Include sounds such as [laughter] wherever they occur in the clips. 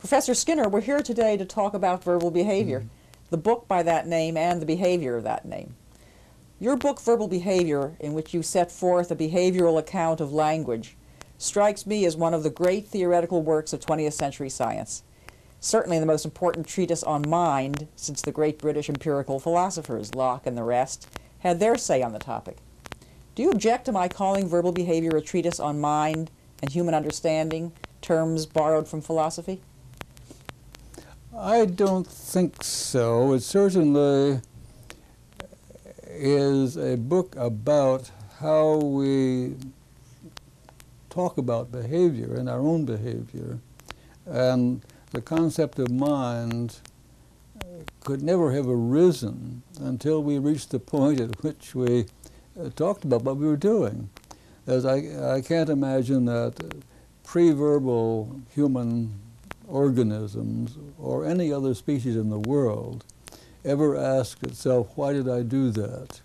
Professor Skinner, we're here today to talk about verbal behavior, mm the book by that name and the behavior of that name. Your book, Verbal Behavior, in which you set forth a behavioral account of language, strikes me as one of the great theoretical works of 20th century science. Certainly the most important treatise on mind since the great British empirical philosophers, Locke and the rest, had their say on the topic. Do you object to my calling verbal behavior a treatise on mind and human understanding, terms borrowed from philosophy? I don't think so. It certainly is a book about how we talk about behavior and our own behavior. And the concept of mind could never have arisen until we reached the point at which we uh, talked about what we were doing. As I, I can't imagine that pre-verbal human organisms or any other species in the world ever ask itself, why did I do that?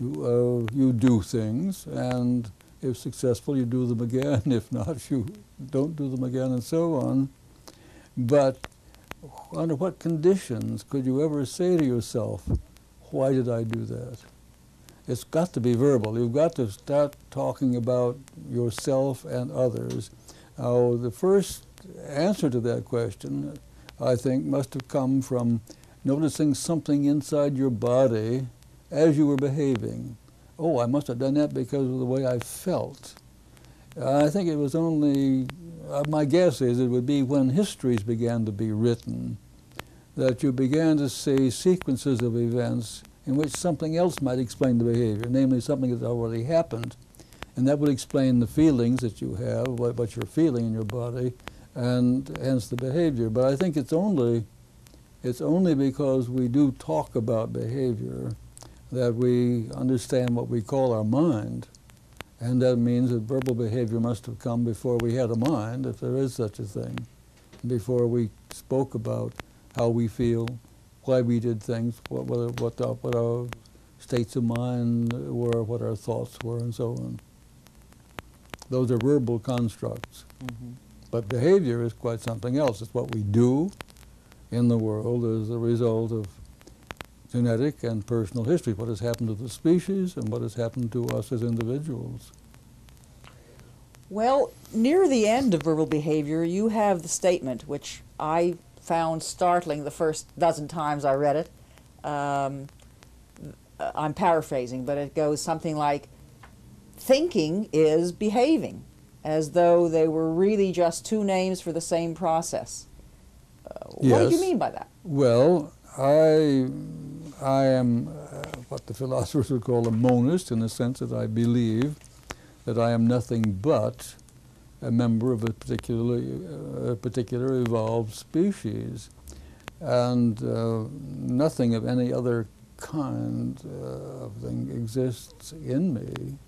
You, uh, you do things, and if successful, you do them again. [laughs] If not, you don't do them again, and so on. But under what conditions could you ever say to yourself, why did I do that? It's got to be verbal. You've got to start talking about yourself and others. Now, the first answer to that question, I think, must have come from noticing something inside your body as you were behaving. Oh, I must have done that because of the way I felt. I think it was only, uh, my guess is it would be when histories began to be written that you began to see sequences of events in which something else might explain the behavior, namely something that's already happened. And that would explain the feelings that you have, what, what you're feeling in your body, and hence the behavior. But I think it's only, it's only because we do talk about behavior that we understand what we call our mind. And that means that verbal behavior must have come before we had a mind, if there is such a thing, before we spoke about how we feel, why we did things, what, what, what, our, what our states of mind were, what our thoughts were, and so on. Those are verbal constructs. Mm -hmm. But behavior is quite something else. It's what we do in the world as a result of genetic and personal history, what has happened to the species and what has happened to us as individuals. Well, near the end of verbal behavior, you have the statement, which I found startling the first dozen times I read it. Um, I'm paraphrasing, but it goes something like, thinking is behaving, as though they were really just two names for the same process. Uh, yes. What do you mean by that? Well, I, I am uh, what the philosophers would call a monist in the sense that I believe that I am nothing but a member of a particular, uh, a particular evolved species. And uh, nothing of any other kind uh, of thing exists in me.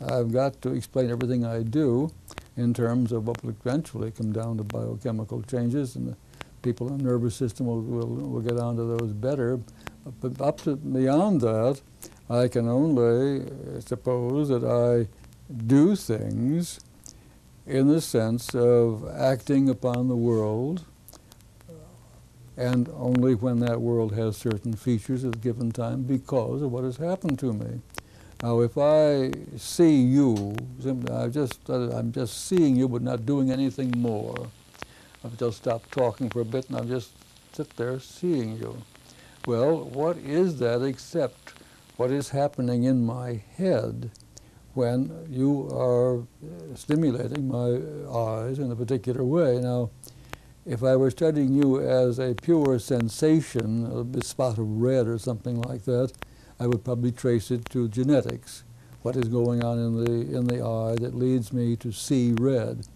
I've got to explain everything I do in terms of what will eventually come down to biochemical changes, and the people in the nervous system will, will, will get onto those better. But up to beyond that, I can only uh, suppose that I do things in the sense of acting upon the world uh, and only when that world has certain features at a given time because of what has happened to me. Now, if I see you, I just, uh, I'm just seeing you but not doing anything more. I've just stopped talking for a bit and I'm just sit there seeing you. Well, what is that except what is happening in my head when you are uh, stimulating my eyes in a particular way. Now, if I were studying you as a pure sensation, a spot of red or something like that, I would probably trace it to genetics, what is going on in the, in the eye that leads me to see red.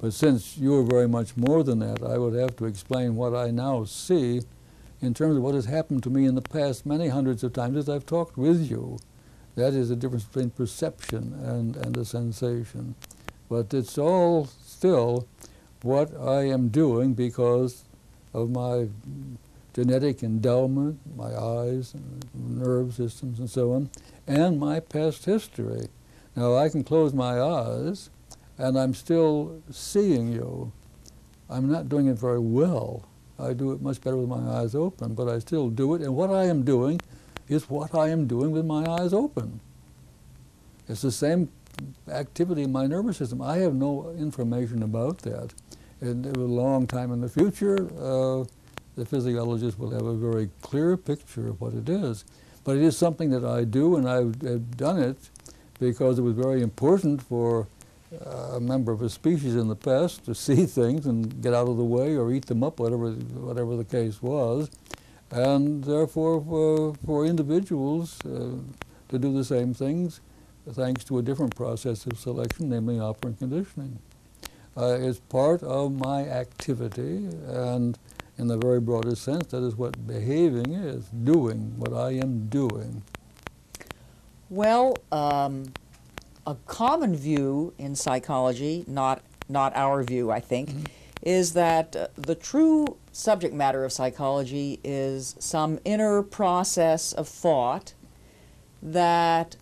But since you are very much more than that, I would have to explain what I now see in terms of what has happened to me in the past many hundreds of times as I've talked with you. That is the difference between perception and, and a sensation. But it's all still what I am doing because of my genetic endowment, my eyes, nerve systems, and so on, and my past history. Now, I can close my eyes, and I'm still seeing you. I'm not doing it very well. I do it much better with my eyes open, but I still do it. And what I am doing is what I am doing with my eyes open. It's the same activity in my nervous system. I have no information about that. And a long time in the future, uh, the physiologist will have a very clear picture of what it is. But it is something that I do, and I've, done it because it was very important for uh, a member of a species in the past to see [laughs] things and get out of the way or eat them up, whatever, whatever the case was. And therefore, for, for individuals uh, to do the same things, thanks to a different process of selection, namely operant conditioning. Uh, it's part of my activity, and in the very broadest sense, that is what behaving is, doing what I am doing. Well, um, a common view in psychology, not, not our view, I think, mm-hmm. is that uh, the true subject matter of psychology is some inner process of thought that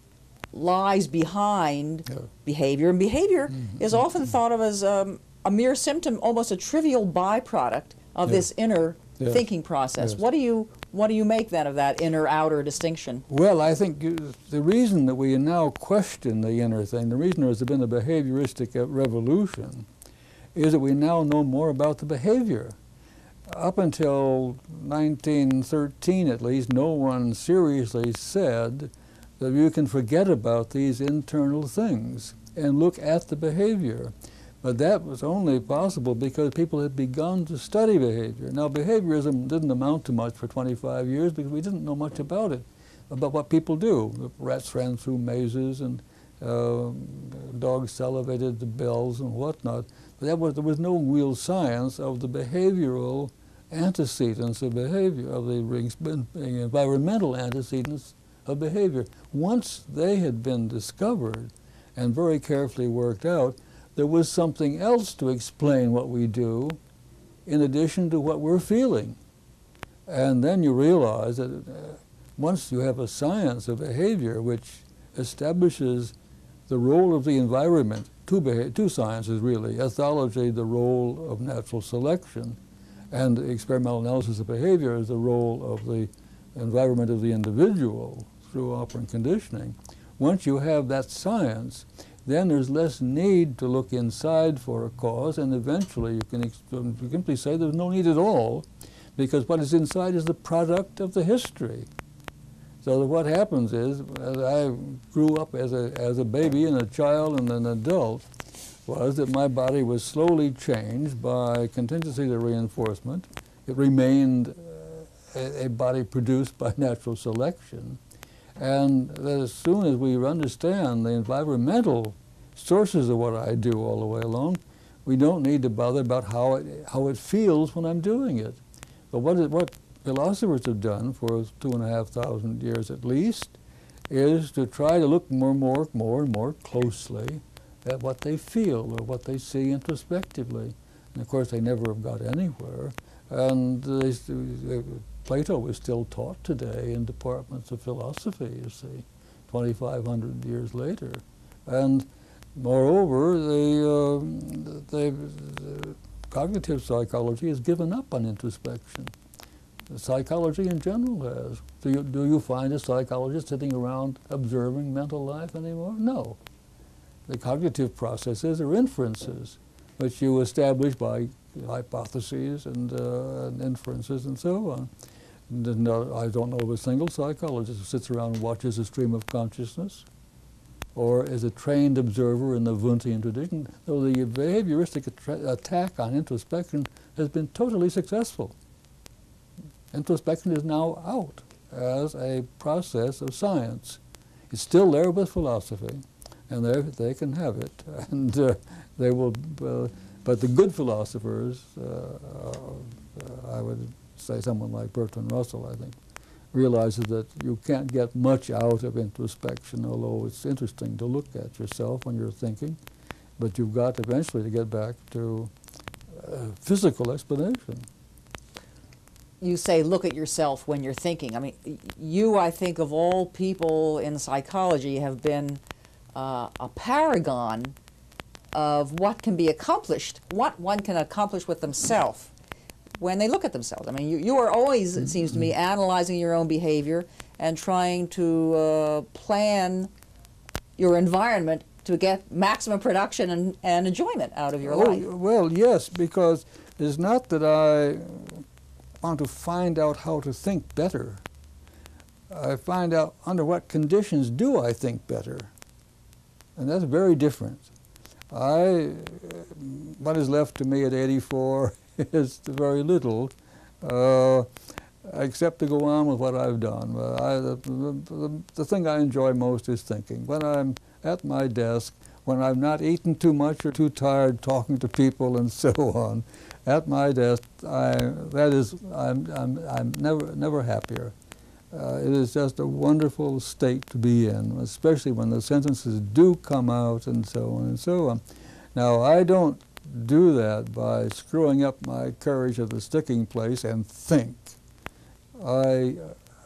lies behind yeah. behavior. And behavior mm-hmm. is often thought of as um, a mere symptom, almost a trivial byproduct of this inner yeah. thinking process. Yes. What do you what do you make then of that inner outer distinction? Well, I think uh, the reason that we now question the inner thing, the reason there has been a behavioristic uh, revolution, is that we now know more about the behavior. Up until 1913, at least, no one seriously said that you can forget about these internal things and look at the behavior. But that was only possible because people had begun to study behavior. Now, behaviorism didn't amount to much for 25 years because we didn't know much about it, about what people do. The rats ran through mazes and uh, dogs salivated the bells and whatnot. But that was, there was no real science of the behavioral antecedents of behavior, of the environmental antecedents of behavior. Once they had been discovered and very carefully worked out, there was something else to explain what we do in addition to what we're feeling. And then you realize that uh, once you have a science of behavior which establishes the role of the environment, two, two sciences really, ethology, the role of natural selection, and experimental analysis of behavior is the role of the environment of the individual through operant conditioning. Once you have that science, then there's less need to look inside for a cause, and eventually you can simply say there's no need at all, because what is inside is the product of the history. So what happens is, as I grew up as a, as a baby and a child and an adult, was that my body was slowly changed by contingency to reinforcement. It remained uh, a, a body produced by [laughs] natural selection. And that as soon as we understand the environmental sources of what I do all the way along, we don't need to bother about how it, how it feels when I'm doing it. But what, is, what philosophers have done for two and a half thousand years at least is to try to look more and more, more and more closely at what they feel or what they see introspectively. And of course, they never have got anywhere. And they, Plato is still taught today in departments of philosophy, you see, 2,500 years later. And moreover, the, uh, the, cognitive psychology has given up on introspection. The psychology in general has. Do you, do you find a psychologist sitting around observing mental life anymore? No. The cognitive processes are inferences, which you establish by hypotheses and, uh, and inferences and so on. No, I don't know of a single psychologist who sits around and watches a stream of consciousness or is a trained observer in the Wundtian tradition, though the behavioristic attack on introspection has been totally successful. Introspection is now out as a process of science. It's still there with philosophy, and they can have it, [laughs] and uh, they will. Uh, but the good philosophers, uh, uh I would say someone like Bertrand Russell, I think, realizes that you can't get much out of introspection, although it's interesting to look at yourself when you're thinking, but you've got eventually to get back to physical explanation. You say look at yourself when you're thinking. I mean, you, I think, of all people in psychology, have been uh, a paragon of what can be accomplished, what one can accomplish with themselves when they look at themselves. I mean, you, you are always, it seems to me, analyzing your own behavior and trying to uh, plan your environment to get maximum production and, and enjoyment out of your oh, life. Well, yes, because it's not that I want to find out how to think better. I find out under what conditions do I think better. And that's very different. I, what is left to me at 84 is very little, uh, except to go on with what I've done. I, the, the, the thing I enjoy most is thinking. When I'm at my desk, when I've not eaten too much or too tired talking to people and [laughs] so on, at my desk, I, that is, I'm, I'm, I'm never, never happier. Uh, it is just a wonderful state to be in, especially when the sentences do come out and so on and so on. Now, I don't do that by screwing up my courage at the sticking place and think. I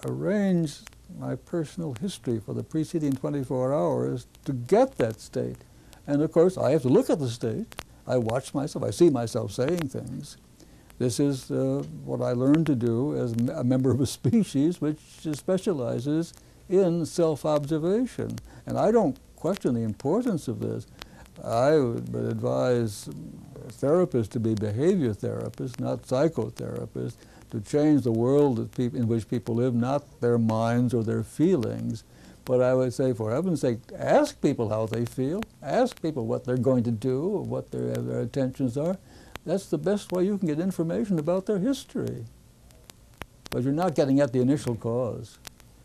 arrange my personal history for the preceding 24 hours to get that state. And of course, I have to look at the state. I watch myself. I see myself saying things. This is uh, what I learned to do as a member of a [laughs] species which specializes in self-observation. And I don't question the importance of this. I would advise therapists to be behavior therapists, not psychotherapists, to change the world in which people live, not their minds or their feelings. But I would say, for heaven's sake, ask people how they feel. Ask people what they're going to do, or what their, their intentions are. That's the best way you can get information about their history. But you're not getting at the initial cause.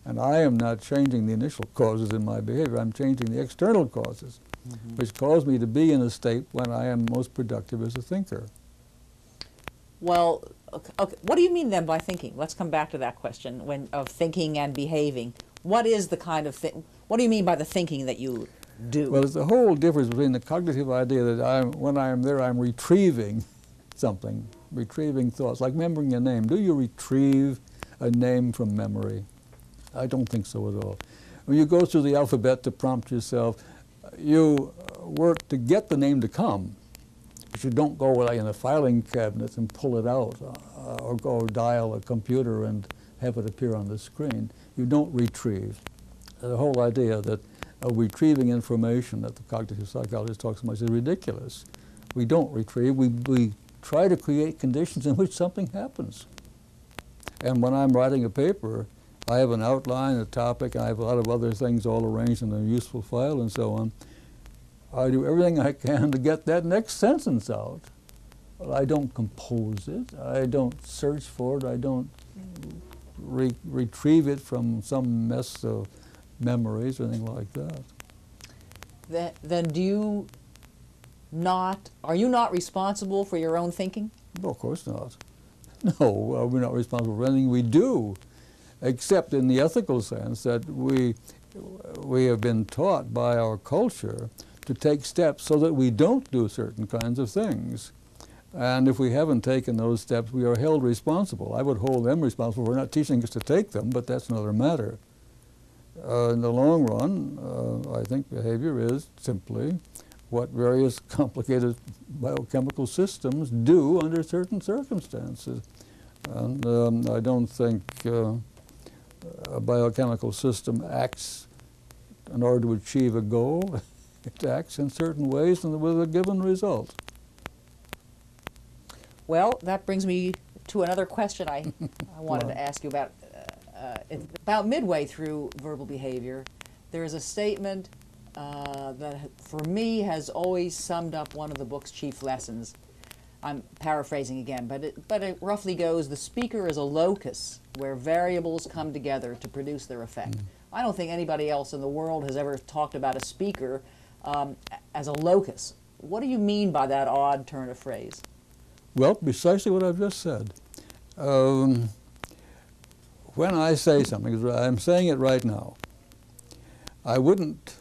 And I am not changing the initial causes in my behavior. I'm changing the external causes, mm -hmm. which cause me to be in a state when I am most productive as a thinker. Well, okay, okay. what do you mean then by thinking? Let's come back to that question when, of thinking and behaving. What is the kind of thing? What do you mean by the thinking that you do? Well, there's a whole difference between the cognitive idea that I'm, when I am there, I'm retrieving something, retrieving thoughts, like remembering a name. Do you retrieve a name from memory? I don't think so at all. When you go through the alphabet to prompt yourself, you uh, work to get the name to come. But you don't go like in a filing cabinet and pull it out, uh, uh, or go dial a computer and have it appear on the screen. You don't retrieve. The whole idea that of retrieving information that the cognitive psychologist talks about is ridiculous. We don't retrieve, we, we try to create conditions in which something happens. And when I'm writing a paper, I have an outline, a topic, I have a lot of other things all arranged in a useful file and so on. I do everything I can to get that next sentence out. But I don't compose it. I don't search for it. I don't re retrieve it from some mess of memories or anything like that. Then, then do you not, are you not responsible for your own thinking? Well, of course not. [laughs] No, we're not responsible for anything we do, except in the ethical sense that we, we have been taught by our culture to take steps so that we don't do certain kinds of things. And if we haven't taken those steps, we are held responsible. I would hold them responsible for not teaching us to take them, but that's another matter. Uh, in the long run, uh, I think behavior is simply what various [laughs] complicated biochemical systems do under certain circumstances. And um, I don't think uh, a biochemical system acts in order to achieve a goal. [laughs] it acts in certain ways and with a given result. Well, that brings me to another question I, [laughs] I wanted to ask you about uh, about midway through verbal behavior, there is a statement uh, that for me has always summed up one of the book's chief lessons. I'm paraphrasing again, but it, but it roughly goes, the speaker is a locus where variables come together to produce their effect. Mm. I don't think anybody else in the world has ever talked about a speaker um, as a locus. What do you mean by that odd turn of phrase? Well, precisely what I've just said. Um, when I say something, I'm saying it right now, I wouldn't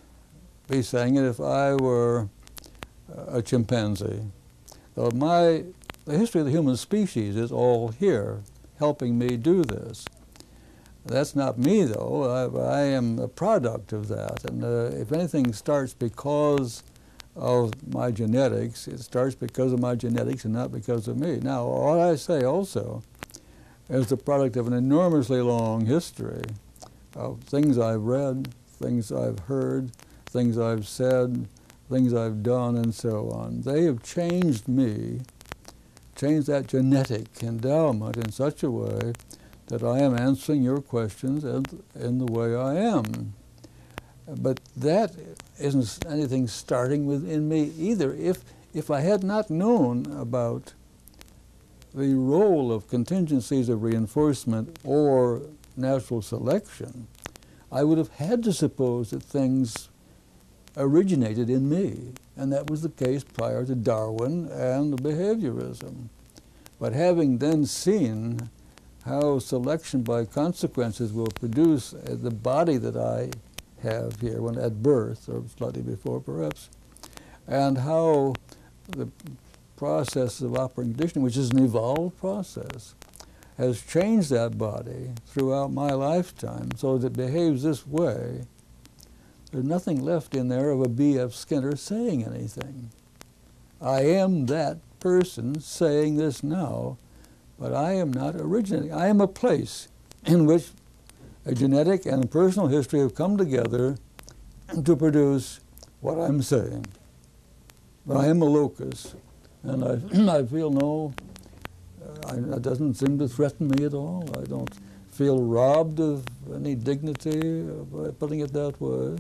be saying it if I were a chimpanzee. So my, the history of the human species is all here, helping me do this. That's not me, though. I, I am a product of that. And uh, if anything starts because of my genetics. It starts because of my genetics and not because of me. Now, what I say also is the product of an enormously long history of things I've read, things I've heard, things I've said, things I've done, and so on. They have changed me, changed that genetic endowment in such a way that I am answering your questions in, the way I am. But that isn't anything starting within me either. If, if I had not known about the role of contingencies of reinforcement or natural selection, I would have had to suppose that things originated in me. And that was the case prior to Darwin and behaviorism. But having then seen how selection by consequences will produce uh, the body that I have here when at birth, or slightly before perhaps, and how the process of operant conditioning, which is an evolved process, has changed that body throughout my lifetime so that it behaves this way, there's nothing left in there of a B.F. Skinner saying anything. I am that person saying this now, but I am not originating. I am a place in which a genetic and personal history have come together to produce what I'm saying. But I am a locus, and I, [clears throat] I feel no, uh, I, it doesn't seem to threaten me at all. I don't feel robbed of any dignity by putting it that way.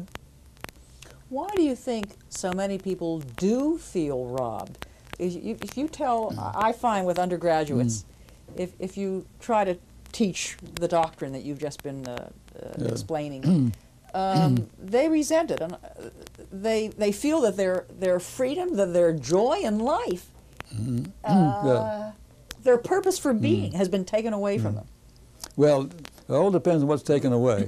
Why do you think so many people do feel robbed? If you, if you tell, I find with undergraduates, mm. if, if you try to teach the doctrine that you've just been uh, uh, yeah. explaining, [clears throat] um, they resent it, and uh, they they feel that their their freedom, that their joy in life, mm-hmm. uh, yeah. their purpose for being mm. has been taken away from mm. them. Well, it all depends on what's taken away.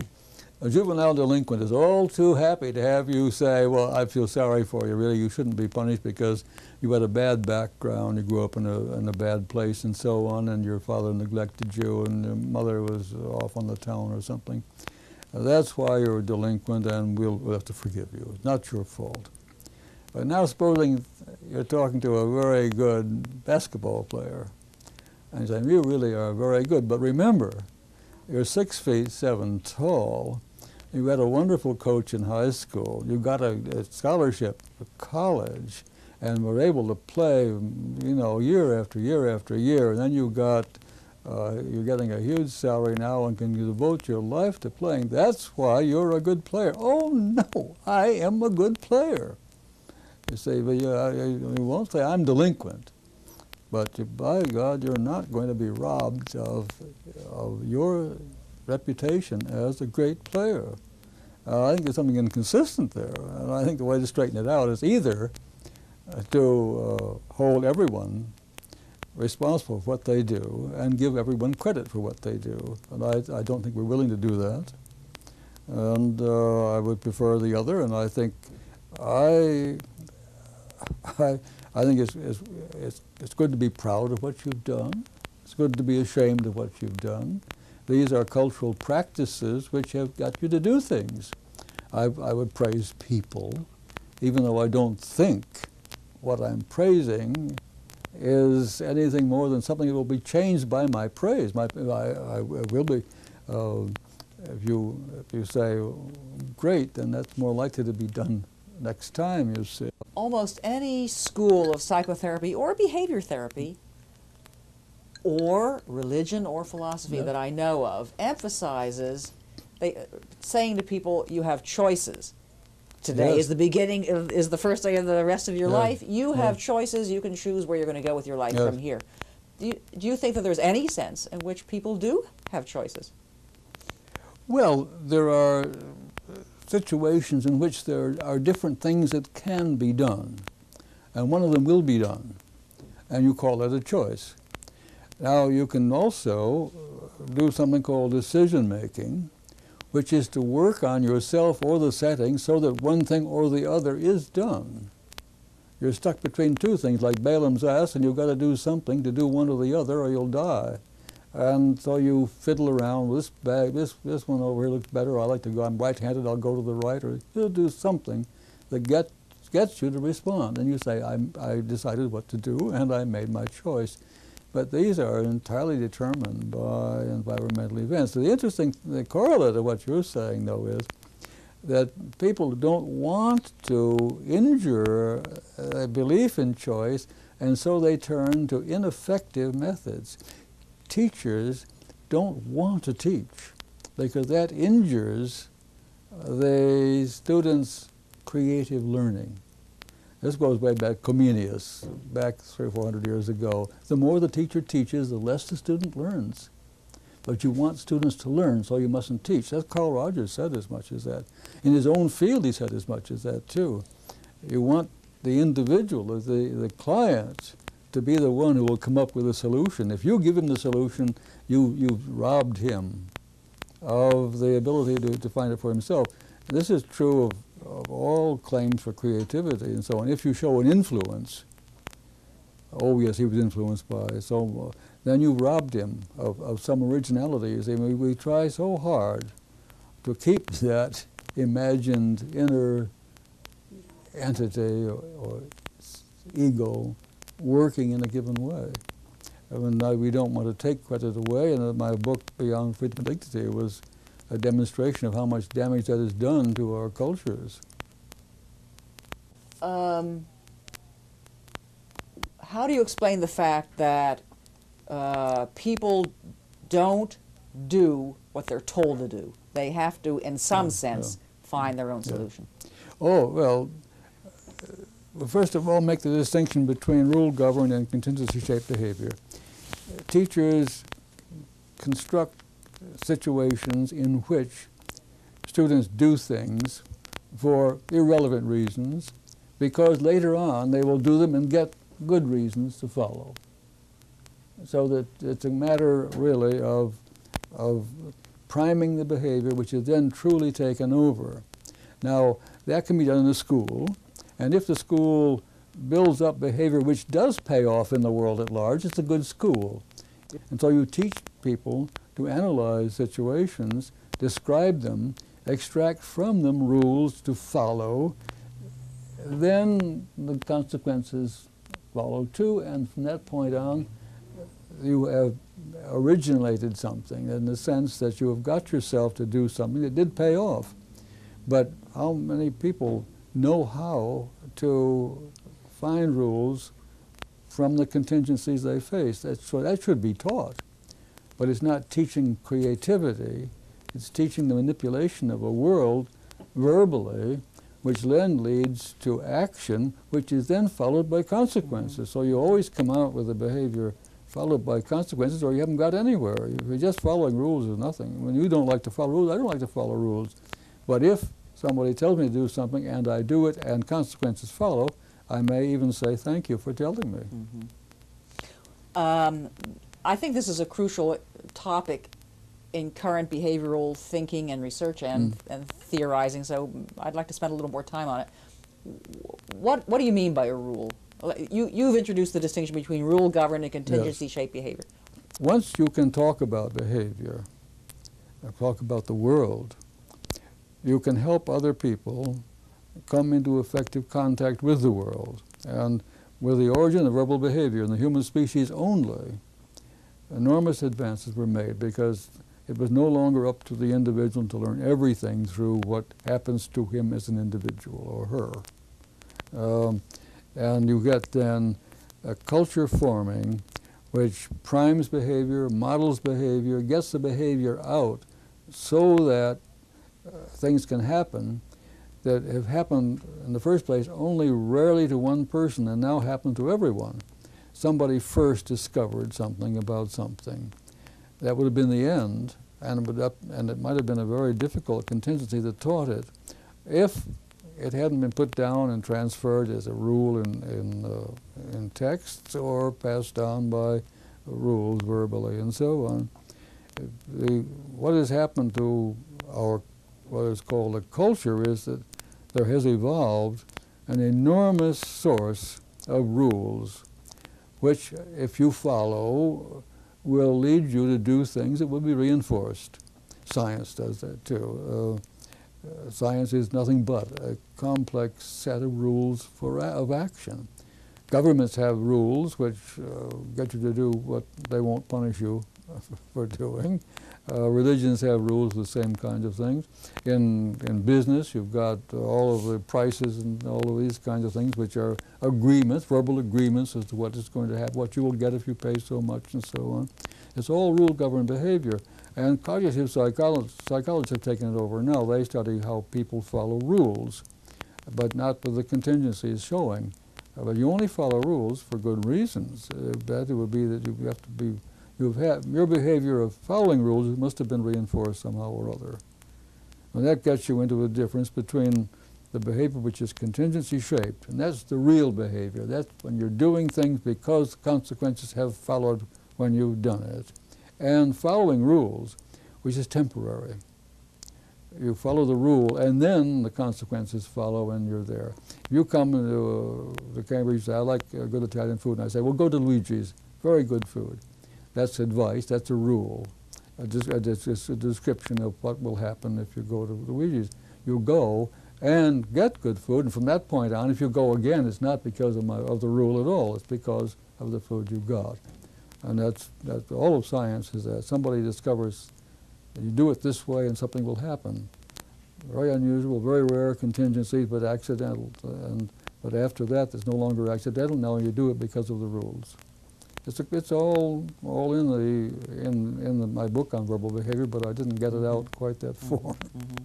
A juvenile delinquent is all too happy to have you say, well, I feel sorry for you. Really, you shouldn't be punished because you had a bad background, you grew up in a, in a bad place and so on, and your father neglected you and your mother was off on the town or something. That's why you're a delinquent and we'll, we'll have to forgive you. It's not your fault. But now supposing you're talking to a very good basketball player and you saying, you really are very good, but remember, you're six feet seven tall, you had a wonderful coach in high school. You got a, a scholarship for college and were able to play, you know, year after year after year. And then you got, uh, you're getting a huge salary now and can devote your life to playing. That's why you're a good player. Oh no, I am a good player. You say, but you, you won't say I'm delinquent. But by God, you're not going to be robbed of, of your reputation as a great player. Uh, I think there's something inconsistent there, and I think the way to straighten it out is either uh, to uh, hold everyone responsible for what they do and give everyone credit for what they do. And I, I don't think we're willing to do that. And uh, I would prefer the other, and I think I, [laughs] I, I think it's, it's, it's, it's good to be proud of what you've done. It's good to be ashamed of what you've done. These are cultural practices which have got you to do things. I, I would praise people, even though I don't think what I'm praising is anything more than something that will be changed by my praise. My, I, I will be, uh, if, you, if you say great, then that's more likely to be done next time, you see. Almost any school of psychotherapy or behavior therapy or religion or philosophy that I know of emphasizes they, saying to people, you have choices. Today yes. is the beginning, of, is the first day of the rest of your yeah. life. You have choices. You can choose where you're going to go with your life yes. from here. Do you, do you think that there's any sense in which people do have choices? Well, there are uh, situations in which there are different things that can be done, and one of them will be done, and you call that a choice. Now, you can also uh, do something called decision making, which is to work on yourself or the setting so that one thing or the other is done. You're stuck between two things, like Balaam's ass, and you've got to do something to do one or the other, or you'll die. And so you fiddle around with this bag, this, this one over here looks better, I like to go, I'm right-handed, I'll go to the right, or you'll do something that gets gets you to respond. And you say, I'm, I decided what to do and I made my choice. But these are entirely determined by environmental events. So the interesting the correlate of what you're saying, though, is that people don't want to injure a belief in choice, and so they turn to ineffective methods. Teachers don't want to teach because that injures the students' creative learning. This goes way back, Comenius, back three or four hundred years ago. The more the teacher teaches, the less the student learns. But you want students to learn, so you mustn't teach. That's Carl Rogers said as much as that. In his own field, he said as much as that, too. You want the individual, the, the client, to be the one who will come up with a solution. If you give him the solution, you, you've robbed him of the ability to, to find it for himself. This is true of, of all claims for creativity and so on. If you show an influence, oh yes, he was influenced by so, uh, then you've robbed him of, of some originality. You see, we, we try so hard to keep [laughs] that imagined inner entity or, or ego working in a given way. I mean, we don't want to take credit away, and my book, Beyond Freedom and Dignity, was a demonstration of how much damage that has done to our cultures. Um, how do you explain the fact that uh, people don't do what they're told to do? They have to, in some Yeah, sense, find their own Yeah. solution. Oh, well, uh, first of all, make the distinction between rule governed and contingency shaped behavior. Teachers construct situations in which students do things for irrelevant reasons because later on they will do them and get good reasons to follow. So that it's a matter really of, of priming the behavior which is then truly taken over. Now, that can be done in a school, and if the school builds up behavior which does pay off in the world at large, it's a good school. And so you teach people to analyze situations, describe them, extract from them rules to follow, then the consequences follow too, and from that point on, you have originated something in the sense that you have got yourself to do something that did pay off. But how many people know how to find rules from the contingencies they face? That's, so that should be taught. But it's not teaching creativity, it's teaching the manipulation of a world verbally, which then leads to action, which is then followed by consequences. So you always come out with a behavior followed by consequences, or you haven't got anywhere. If you're just following rules is nothing. When you don't like to follow rules, I don't like to follow rules. But if somebody tells me to do something and I do it and consequences follow, I may even say thank you for telling me. Um, I think this is a crucial topic in current behavioral thinking and research and, Mm. and theorizing, so I'd like to spend a little more time on it. What, what do you mean by a rule? You, you've introduced the distinction between rule governed and contingency shaped behavior. Once you can talk about behavior, talk about the world, you can help other people come into effective contact with the world. And with the origin of verbal behavior in the human species only, enormous advances were made because it was no longer up to the individual to learn everything through what happens to him as an individual or her. Um, and you get then a culture forming which primes behavior, models behavior, gets the behavior out so that uh, things can happen that have happened in the first place only rarely to one person and now happen to everyone. Somebody first discovered something about something. That would have been the end, and it, up, and it might have been a very difficult contingency that taught it. If it hadn't been put down and transferred as a rule in, in, uh, in texts or passed down by rules verbally and so on. The, what has happened to our what is called a culture is that there has evolved an enormous source of rules which, if you follow, will lead you to do things that will be reinforced. Science does that too. Uh, Uh, science is nothing but a complex set of rules for of action. Governments have rules which uh, get you to do what they won't punish you [laughs] for doing. Uh, religions have rules, the same kinds of things. In, in business, you've got uh, all of the prices and all of these kinds of things, which are agreements, verbal agreements as to what is going to happen, what you will get if you pay so much, and so on. It's all rule-governed behavior. And cognitive psycholo- psychologists have taken it over now. They study how people follow rules, but not with the contingencies showing. Uh, but you only follow rules for good reasons. Uh, that would be that you have to be you've had your behavior of following rules must have been reinforced somehow or other. And that gets you into a difference between the behavior which is contingency shaped, and that's the real behavior. That's when you're doing things because consequences have followed when you've done it. And following rules, which is temporary. You follow the rule, and then the consequences follow and you're there. You come to uh, the Cambridge, say, I like uh, good Italian food, and I say, well, go to Luigi's, very good food. That's advice, that's a rule. A, a, a description of what will happen if you go to Luigi's. You go and get good food, and from that point on, if you go again, it's not because of, my, of the rule at all, it's because of the food you got. And that's, that's all of science is that somebody discovers you do it this way and something will happen. Very unusual, very rare contingencies, but accidental. And, but after that, it's no longer accidental. Now you do it because of the rules. It's, a, it's all, all in, the, in, in the, my book on verbal behavior, but I didn't get it out quite that far. Mhm.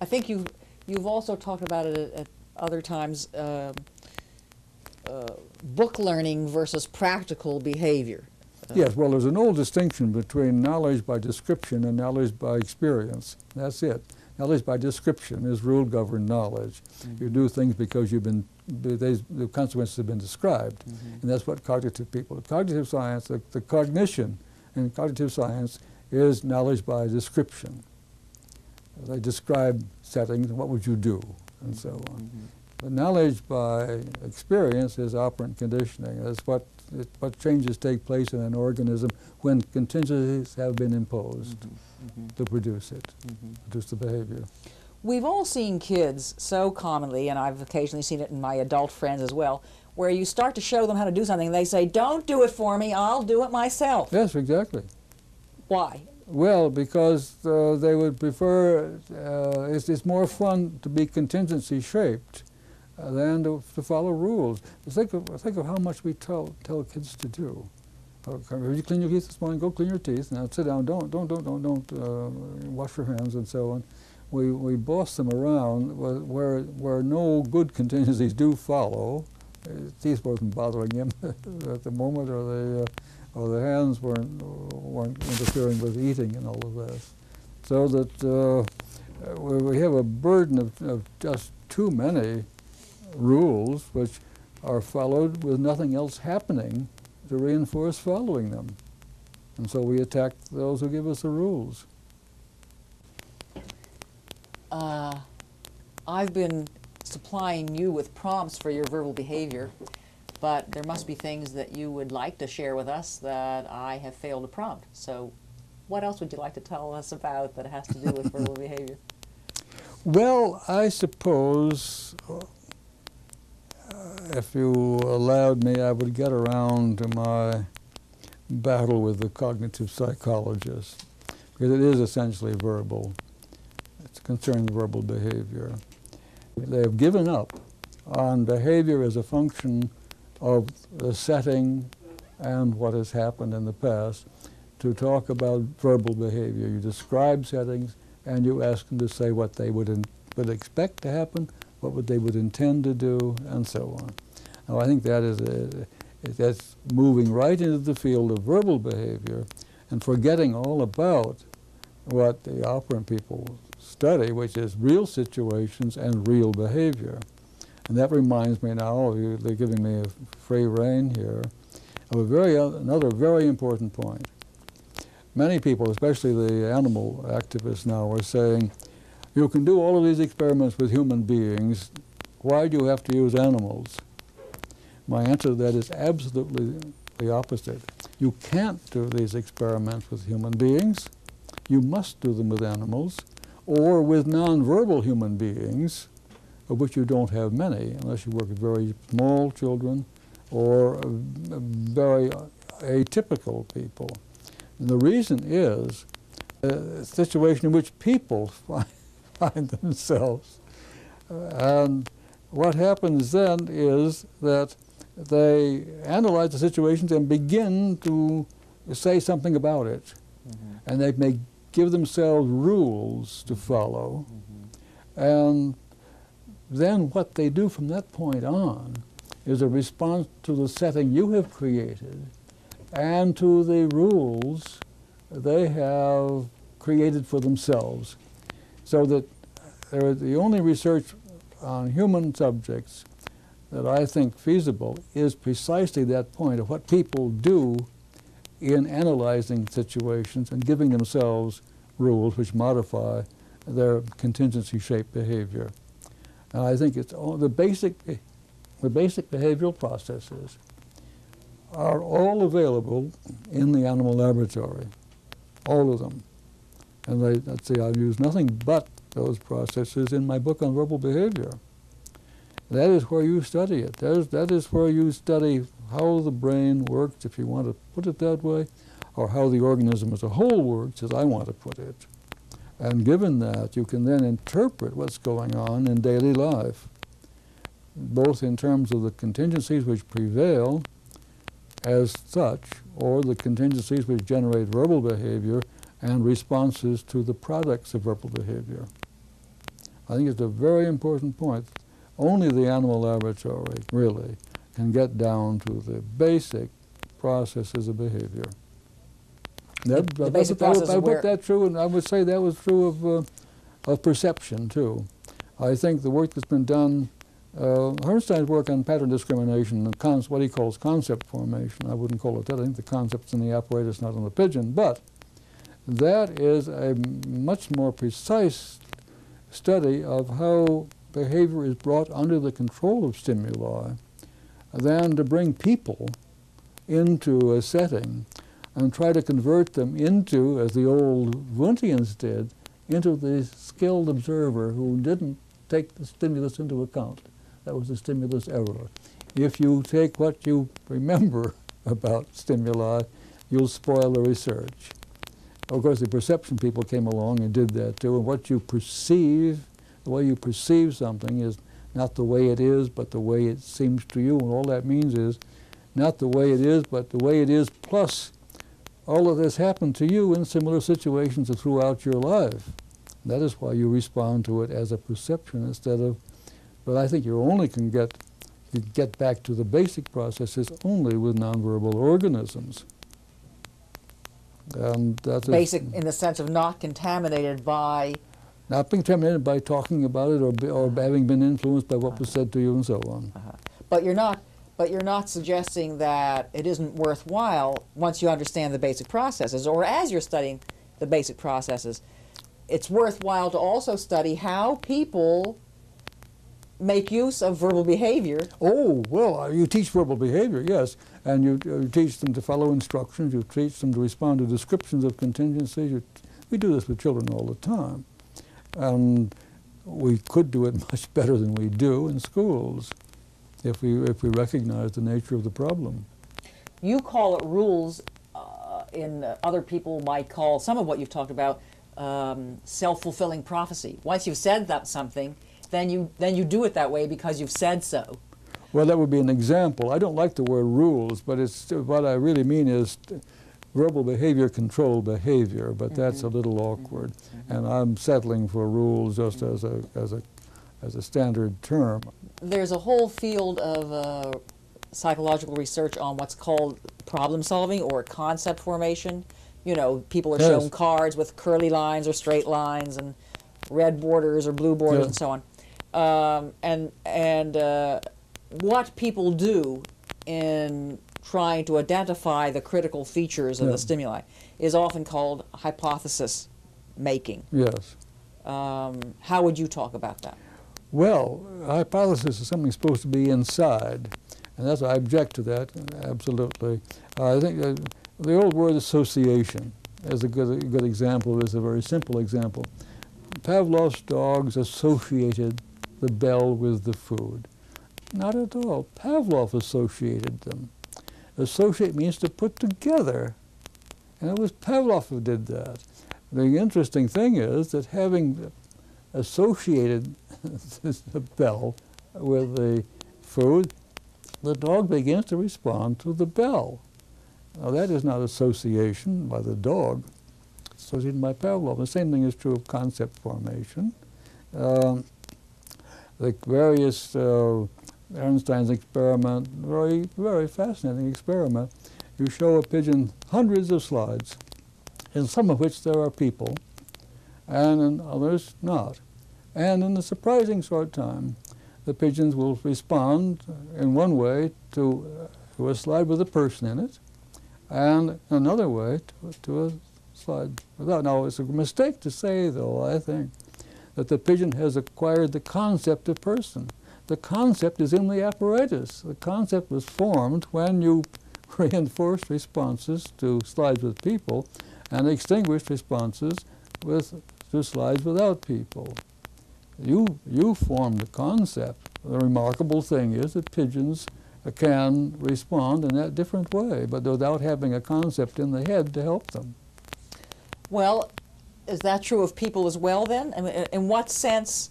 I think you've, you've also talked about it at, at other times, um uh, book learning versus practical behavior. Uh, Yes, well, there's an old distinction between knowledge by description and knowledge by experience. That's it. Knowledge by description is rule governed knowledge. Mm-hmm. You do things because you've been, they, the consequences have been described. Mm-hmm. And that's what cognitive people, cognitive science, the, the cognition in cognitive science is knowledge by description. They describe settings, what would you do, and so on. Mm-hmm. But knowledge by experience is operant conditioning. That's what, what changes take place in an organism when contingencies have been imposed to produce it, produce the behavior. We've all seen kids so commonly, and I've occasionally seen it in my adult friends as well, where you start to show them how to do something, and they say, Don't do it for me, I'll do it myself. Yes, exactly. Why? Well, because uh, they would prefer, uh, it's, it's more fun to be contingency shaped than to, to follow rules. Think of, think of how much we tell, tell kids to do. Okay, if you clean your teeth this morning, go clean your teeth. Now sit down, don't, don't, don't, don't, don't uh, wash your hands and so on. We, we boss them around where, where, no good contingencies do follow. Teeth wasn't bothering him [laughs] at the moment, or the, uh, or the hands weren't, weren't interfering with eating and all of this. So that uh, we we have a burden of, of just too many rules which are followed with nothing else happening to reinforce following them. And so we attack those who give us the rules. Uh, I've been supplying you with prompts for your verbal behavior, but there must be things that you would like to share with us that I have failed to prompt. So, what else would you like to tell us about that has to do with verbal [laughs] behavior? Well, I suppose if you allowed me, I would get around to my battle with the cognitive psychologist, because it is essentially verbal. It's concerning verbal behavior. They have given up on behavior as a function of the setting and what has happened in the past to talk about verbal behavior. You describe settings and you ask them to say what they would, would expect to happen, what would they would intend to do, and so on. Now, I think that is a, that's moving right into the field of verbal behavior and forgetting all about what the operant people study, which is real situations and real behavior. And that reminds me now, of you- they're giving me a free rein here, of a very, another very important point. Many people, especially the animal activists now, are saying, you can do all of these experiments with human beings, why do you have to use animals? My answer to that is absolutely the opposite. You can't do these experiments with human beings. You must do them with animals, or with nonverbal human beings, of which you don't have many, unless you work with very small children or uh, very atypical people. And the reason is a situation in which people [laughs] find, find [laughs] themselves. and what happens then is that they analyze the situations and begin to say something about it. Mm -hmm. And they may give themselves rules to follow. Mm -hmm. And then what they do from that point on is a response to the setting you have created and to the rules they have created for themselves. So that the only research on human subjects that I think feasible is precisely that point of what people do in analyzing situations and giving themselves rules which modify their contingency-shaped behavior. And I think it's all, the basic, the basic behavioral processes are all available in the animal laboratory, all of them. And I, let's say I've used nothing but those processes in my book on verbal behavior. That is where you study it. That is, that is where you study how the brain works, if you want to put it that way, or how the organism as a whole works, as I want to put it. And given that, you can then interpret what's going on in daily life, both in terms of the contingencies which prevail as such, or the contingencies which generate verbal behavior and responses to the products of verbal behavior. I think it's a very important point. Only the animal laboratory, really, can get down to the basic processes of behavior. That, the, the basic process I, I put that true, and I would say that was true of, uh, of perception, too. I think the work that's been done uh, Herrnstein's work on pattern discrimination and what he calls concept formation, I wouldn't call it that. I think the concept's in the apparatus, not on the pigeon. But that is a much more precise study of how behavior is brought under the control of stimuli than to bring people into a setting and try to convert them into, as the old Wundtians did, into the skilled observer who didn't take the stimulus into account. That was a stimulus error. If you take what you remember [laughs] about stimuli, you'll spoil the research. Of course, the perception people came along and did that too, and what you perceive, the way you perceive something is not the way it is, but the way it seems to you, and all that means is not the way it is, but the way it is plus all of this happened to you in similar situations throughout your life. That is why you respond to it as a perception instead of but I think you only can get get back to the basic processes only with nonverbal organisms. And that's basic in the sense of not contaminated by not being contaminated by talking about it or, be, or having been influenced by what was said to you and so on. Uh -huh. But you're not but you're not suggesting that it isn't worthwhile once you understand the basic processes or as you're studying the basic processes it's worthwhile to also study how people make use of verbal behavior. Oh, well, uh, you teach verbal behavior, yes. And you, teach them to follow instructions. You teach them to respond to descriptions of contingencies. You, we do this with children all the time. And we could do it [laughs] much better than we do in schools if we, if we recognize the nature of the problem. You call it rules, uh, in other people might call some of what you've talked about um, self-fulfilling prophecy. Once you've said that something, then you then you do it that way because you've said so. Well, that would be an example. I don't like the word rules, but it's what I really mean is verbal behavior control behavior, but mm -hmm. that's a little awkward. Mm -hmm. And I'm settling for rules just as a as a as a standard term. There's a whole field of uh, psychological research on what's called problem solving or concept formation. You know, people are yes. shown cards with curly lines or straight lines and red borders or blue borders yeah. and so on um, and and uh, what people do in trying to identify the critical features of yeah. the stimuli is often called hypothesis making. Yes. Um, how would you talk about that? Well, hypothesis is something supposed to be inside, and that's I object to that absolutely. Uh, I think uh, the old word association is a good a good example. Is a very simple example Pavlov's dogs associated the bell with the food. Not at all. Pavlov associated them. Associate means to put together. And it was Pavlov who did that. The interesting thing is that having associated [laughs] the bell with the food, the dog begins to respond to the bell. Now that is not association by the dog, it's associated by Pavlov. The same thing is true of concept formation. Um, the various uh, Herrnstein's experiment, very, very fascinating experiment. You show a pigeon hundreds of slides, in some of which there are people, and in others not. And in a surprising short time, the pigeons will respond in one way to, uh, to a slide with a person in it, and another way to, to a slide without. Now, it's a mistake to say, though, I think, that the pigeon has acquired the concept of person. The concept is in the apparatus. The concept was formed when you [laughs] reinforced responses to slides with people and extinguished responses with, to slides without people. You, you formed the concept. The remarkable thing is that pigeons uh, can respond in that different way, but without having a concept in the head to help them. Well, is that true of people as well then? I mean, in what sense,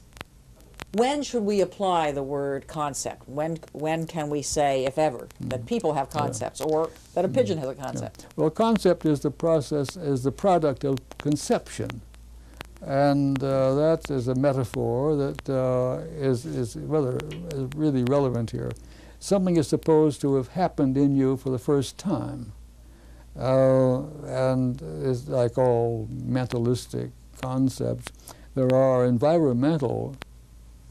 when should we apply the word concept? When, when can we say, if ever, that people have concepts or that a pigeon has a concept? Well, concept is the process, is the product of conception. And uh, that is a metaphor that uh, is is, rather, is really relevant here. Something is supposed to have happened in you for the first time. Uh, and it's like all mentalistic concepts, there are environmental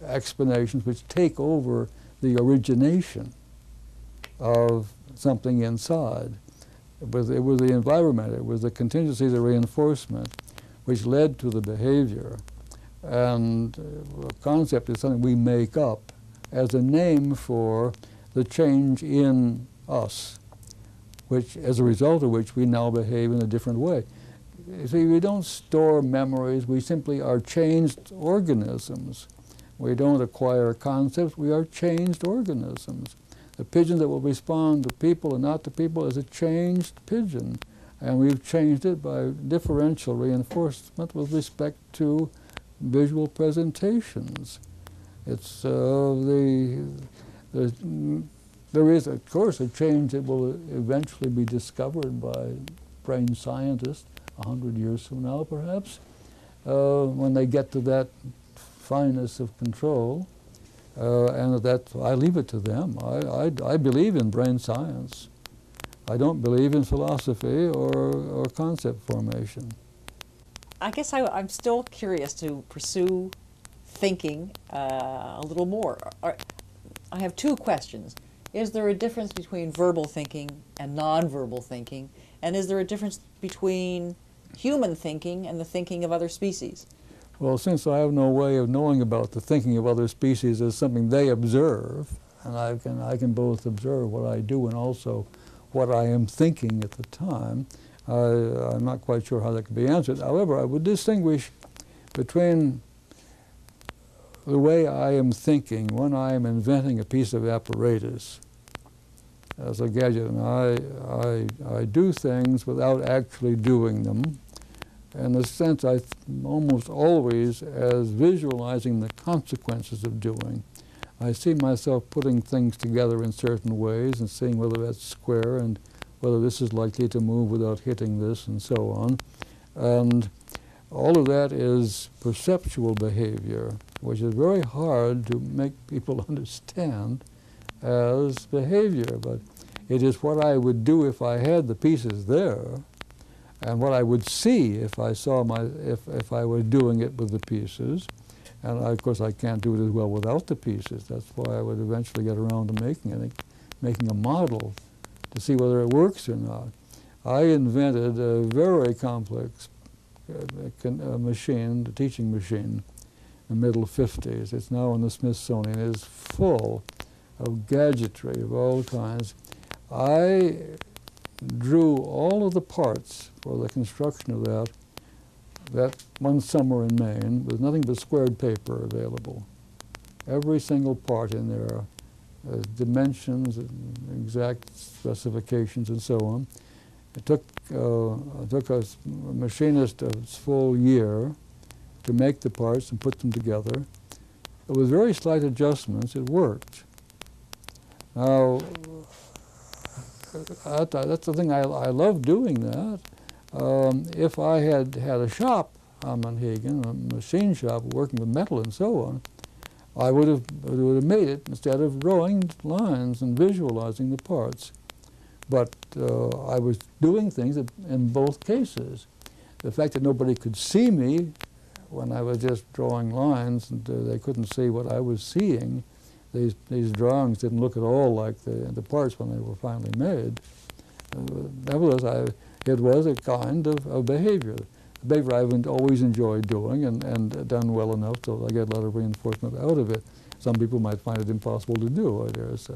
explanations which take over the origination of something inside. It was, it was the environment, it was the contingency, the reinforcement, which led to the behavior. And uh, concept is something we make up as a name for the change in us which, as a result of which we now behave in a different way. See, we don't store memories, we simply are changed organisms. We don't acquire concepts, we are changed organisms. The pigeon that will respond to people and not to people is a changed pigeon. And we've changed it by differential reinforcement with respect to visual presentations. It's uh, the, the there is, of course, a change that will eventually be discovered by brain scientists a hundred years from now, perhaps, uh, when they get to that fineness of control. Uh, and that I leave it to them. I, I, I, believe in brain science. I don't believe in philosophy or, or concept formation. I guess I, am still curious to pursue thinking uh, a little more. I have two questions. Is there a difference between verbal thinking and nonverbal thinking? And is there a difference between human thinking and the thinking of other species? Well, since I have no way of knowing about the thinking of other species as something they observe, and I can, I can both observe what I do and also what I am thinking at the time, I, I'm not quite sure how that can be answered. However, I would distinguish between the way I am thinking when I am inventing a piece of apparatus as a gadget, and I, I, I do things without actually doing them. In a sense, I almost always as visualizing the consequences of doing. I see myself putting things together in certain ways and seeing whether that's square and whether this is likely to move without hitting this and so on. And all of that is perceptual behavior which is very hard to make people [laughs] understand as behavior, but it is what I would do if I had the pieces there, and what I would see if I saw my if if I were doing it with the pieces, and I, of course I can't do it as well without the pieces. That's why I would eventually get around to making it, making a model to see whether it works or not. I invented a very complex uh, uh, machine, the teaching machine, the middle 50s. It's now in the Smithsonian. It is full of gadgetry of all kinds. I drew all of the parts for the construction of that that one summer in Maine with nothing but squared paper available. Every single part in there, uh, dimensions, exact specifications, and so on. It took, uh, it took a machinist a full year to make the parts and put them together. With very slight adjustments, it worked. Now, that, that's the thing, I, I love doing that. Um, if I had had a shop on Monhegan, a machine shop working with metal and so on, I would have, would have made it instead of drawing lines and visualizing the parts. But uh, I was doing things in both cases. The fact that nobody could see me when I was just drawing lines and uh, they couldn't see what I was seeing, these, these drawings didn't look at all like the, the parts when they were finally made. Uh, nevertheless, I, it was a kind of, of behavior. Behavior I've always enjoyed doing and, and done well enough so I get a lot of reinforcement out of it. Some people might find it impossible to do, I dare say.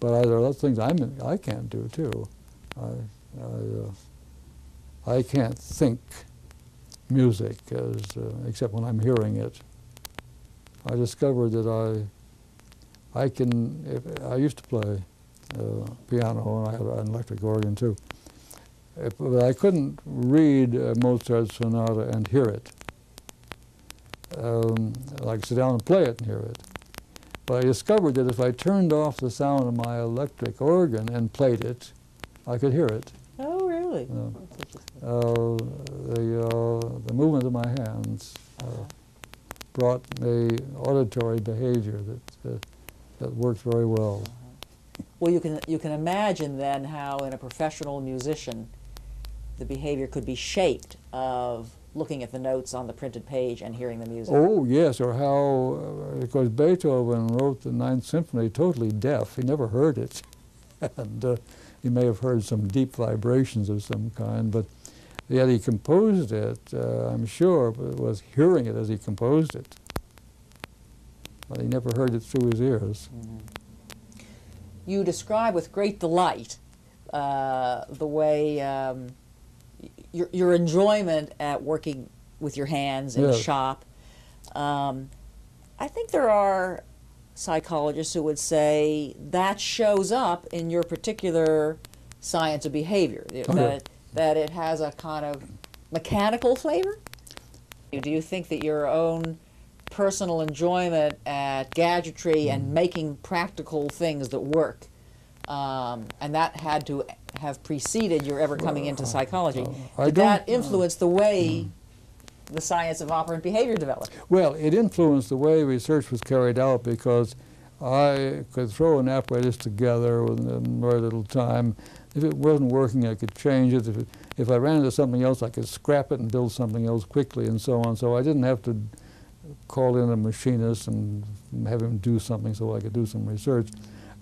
But I, there are lots of things I'm I can't do too. I, I, uh, I can't think music as, uh, except when I'm hearing it. I discovered that I, I can, if, I used to play uh, piano and I had an electric organ too. If, but I couldn't read uh, Mozart's sonata and hear it. Um, like sit down and play it and hear it. But I discovered that if I turned off the sound of my electric organ and played it, I could hear it. Oh, really? Uh, uh, the, uh, the movement of my hands uh, brought me auditory behavior that, uh, that worked very well. Well, you can, you can imagine then how in a professional musician the behavior could be shaped of looking at the notes on the printed page and hearing the music. Oh, yes, or how, uh, because Beethoven wrote the Ninth Symphony totally deaf. He never heard it. [laughs] and uh, he may have heard some deep vibrations of some kind, but yet he composed it, uh, I'm sure, but was hearing it as he composed it. But he never heard it through his ears. Mm -hmm. You describe with great delight uh, the way um, your, your enjoyment at working with your hands in yes. a shop. Um, I think there are psychologists who would say that shows up in your particular science of behavior, okay. that, that it has a kind of mechanical flavor. Do you think that your own personal enjoyment at gadgetry mm. and making practical things that work, um, and that had to have preceded your ever coming into psychology. Did that influence the way mm. the science of operant behavior developed? Well, it influenced the way research was carried out because I could throw an apparatus together within very little time. If it wasn't working, I could change it. If, it, if I ran into something else, I could scrap it and build something else quickly and so on. So I didn't have to call in a machinist and have him do something so I could do some research.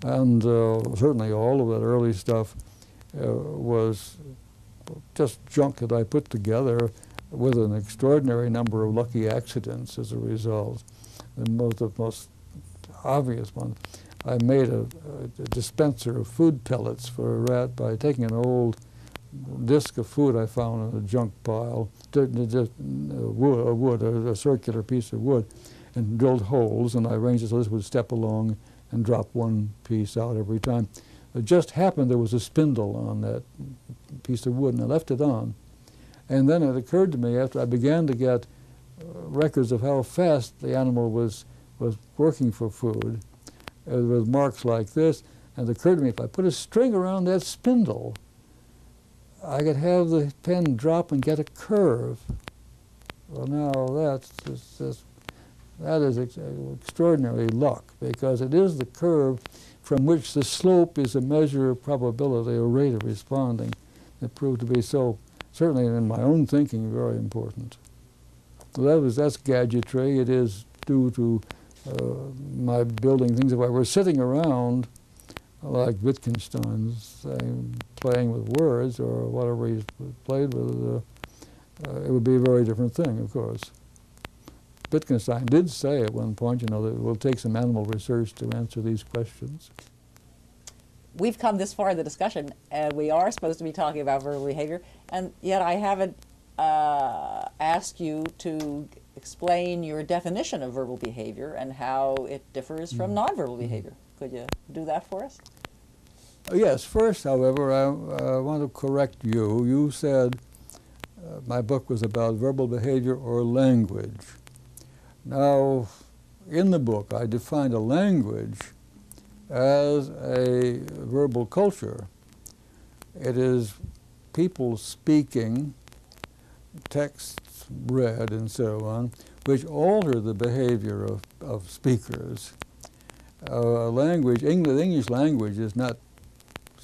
And uh, certainly all of that early stuff uh, was just junk that I put together with an extraordinary number of lucky accidents as a result. The most, the most obvious one, I made a, a, dispenser of food pellets for a rat by taking an old disc of food I found in a junk pile, just uh, wood, a wood, a, circular piece of wood, and drilled holes, and I arranged it so this would step along and drop one piece out every time. It just happened there was a spindle on that piece of wood, and I left it on. And then it occurred to me after I began to get uh, records of how fast the animal was, was working for food, uh, with marks like this, and it occurred to me if I put a string around that spindle, I could have the pen drop and get a curve. Well, now that's just, just that is ex extraordinary luck because it is the curve from which the slope is a measure of probability or rate of responding that proved to be so, certainly in my own thinking, very important. That was, that's gadgetry. It is due to uh, my building things. If I were sitting around, like Wittgenstein's, playing with words or whatever he played with, uh, uh, it would be a very different thing, of course. Wittgenstein did say at one point, you know, that it will take some animal research to answer these questions. We've come this far in the discussion, and we are supposed to be talking about verbal behavior, and yet I haven't, uh, ask you to explain your definition of verbal behavior and how it differs from nonverbal behavior. Could you do that for us? Uh, Yes, first, however, I uh, want to correct you. You said uh, my book was about verbal behavior or language. Now, in the book, I defined a language as a verbal culture. It is people speaking, texts read, and so on, which alter the behavior of, of speakers. Uh, language, English, English language is not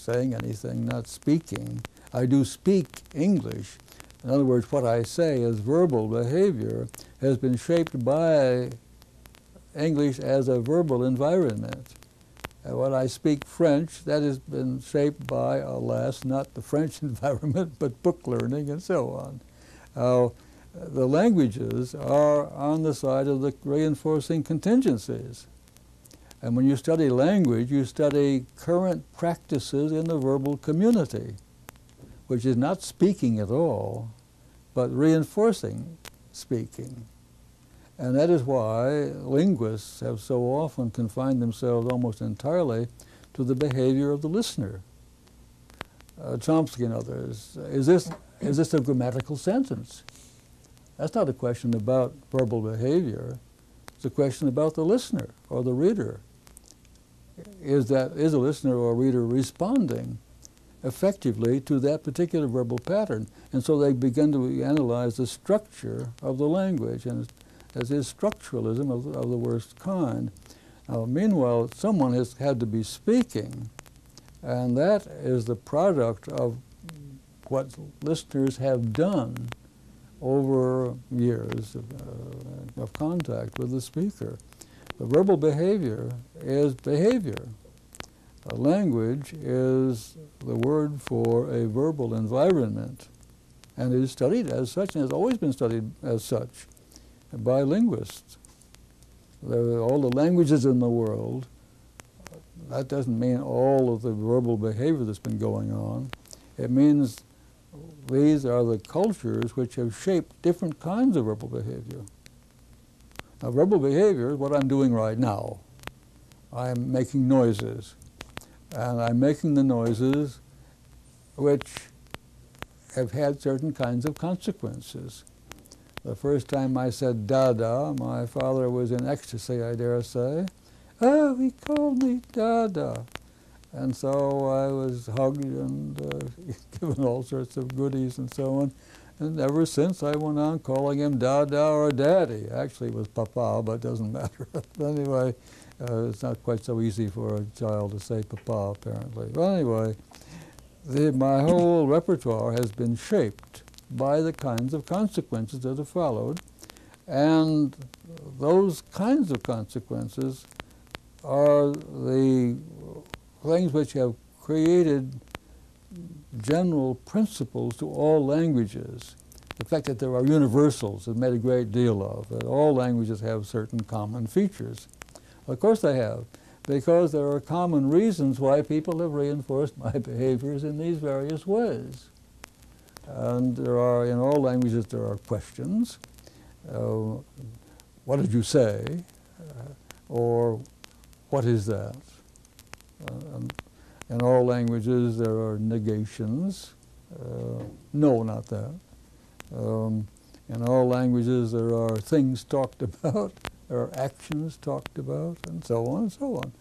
saying anything, not speaking. I do speak English. In other words, what I say as verbal behavior has been shaped by English as a verbal environment. And when I speak French, that has been shaped by, alas, not the French [laughs] environment, but book learning and so on. Uh, the languages are on the side of the reinforcing contingencies. And when you study language, you study current practices in the verbal community, which is not speaking at all, but reinforcing speaking. And that is why linguists have so often confined themselves almost entirely to the behavior of the listener. Uh, Chomsky and others, is this, is this a grammatical sentence? That's not a question about verbal behavior. It's a question about the listener or the reader. Is that is a listener or a reader responding effectively to that particular verbal pattern? And so they begin to analyze the structure of the language, and as is structuralism of, of the worst kind. Now, meanwhile, someone has had to be speaking, and that is the product of what listeners have done over years of, uh, of contact with the speaker. The verbal behavior is behavior. A language is the word for a verbal environment, and is studied as such and has always been studied as such by linguists. All the languages in the world, that doesn't mean all of the verbal behavior that's been going on. It means these are the cultures which have shaped different kinds of verbal behavior. Now, verbal behavior is what I'm doing right now. I'm making noises, and I'm making the noises which have had certain kinds of consequences. The first time I said Dada, my father was in ecstasy, I dare say. Oh, he called me Dada. And so I was hugged and uh, [laughs] given all sorts of goodies and so on. And ever since I went on calling him Dada or Daddy. Actually it was Papa, but it doesn't [laughs] matter. anyway, uh, it's not quite so easy for a child to say Papa, apparently. But anyway, the, my whole repertoire has been shaped by the kinds of consequences that have followed. And those kinds of consequences are the things which have created general principles to all languages. The fact that there are universals is made a great deal of, that all languages have certain common features. Of course they have, because there are common reasons why people have reinforced my [laughs] behaviors in these various ways. And there are, in all languages, there are questions. Uh, what did you say? Uh, or what is that? Uh, in all languages, there are negations. Uh, no, not that. Um, in all languages, there are things talked [laughs] about, there are actions talked about, and so on and so on.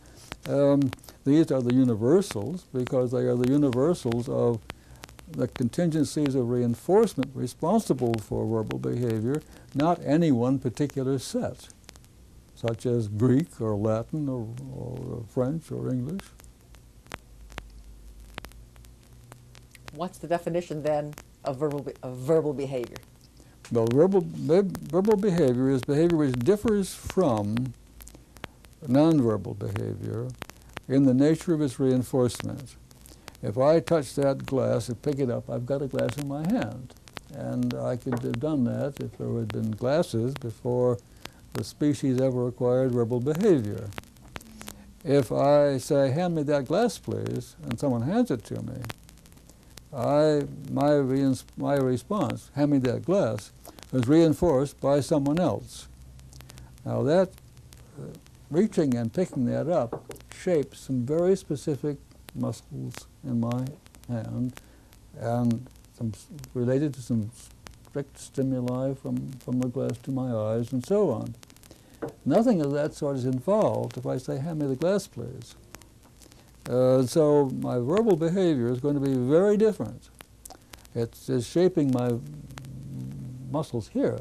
Um, these are the universals because they are the universals of the contingencies of reinforcement responsible for verbal behavior, not any one particular set, such as Greek or Latin or, or French or English. What's the definition then of verbal, be- of verbal behavior? Well, verbal, verbal behavior is behavior which differs from nonverbal behavior in the nature of its reinforcement. If I touch that glass and pick it up, I've got a glass in my hand. And I could have done that if there had been glasses before the species ever acquired verbal behavior. If I say, hand me that glass, please, and someone hands it to me, I, my, my response, hand me that glass, is reinforced by someone else. Now that uh, reaching and picking that up shapes some very specific muscles in my hand and some related to some strict stimuli from, from the glass to my eyes and so on. Nothing of that sort is involved if I say, hand me the glass, please. Uh, so my verbal behavior is going to be very different. It's, it's shaping my muscles here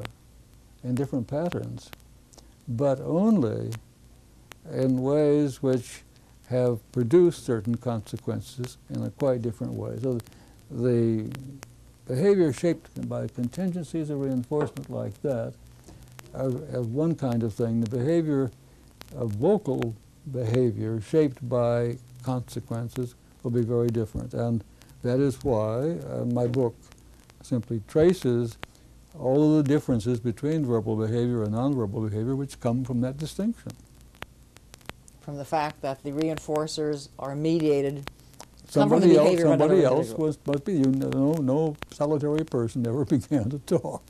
in different patterns, but only in ways which have produced certain consequences in a quite different way. So the behavior shaped by contingencies of reinforcement like that are, are one kind of thing. The behavior of vocal behavior shaped by consequences will be very different. And that is why uh, my book simply traces all of the differences between verbal behavior and nonverbal behavior which come from that distinction. From the fact that the reinforcers are mediated Come from the Somebody else, somebody else was, must be, you know, no solitary person [laughs] ever began to talk.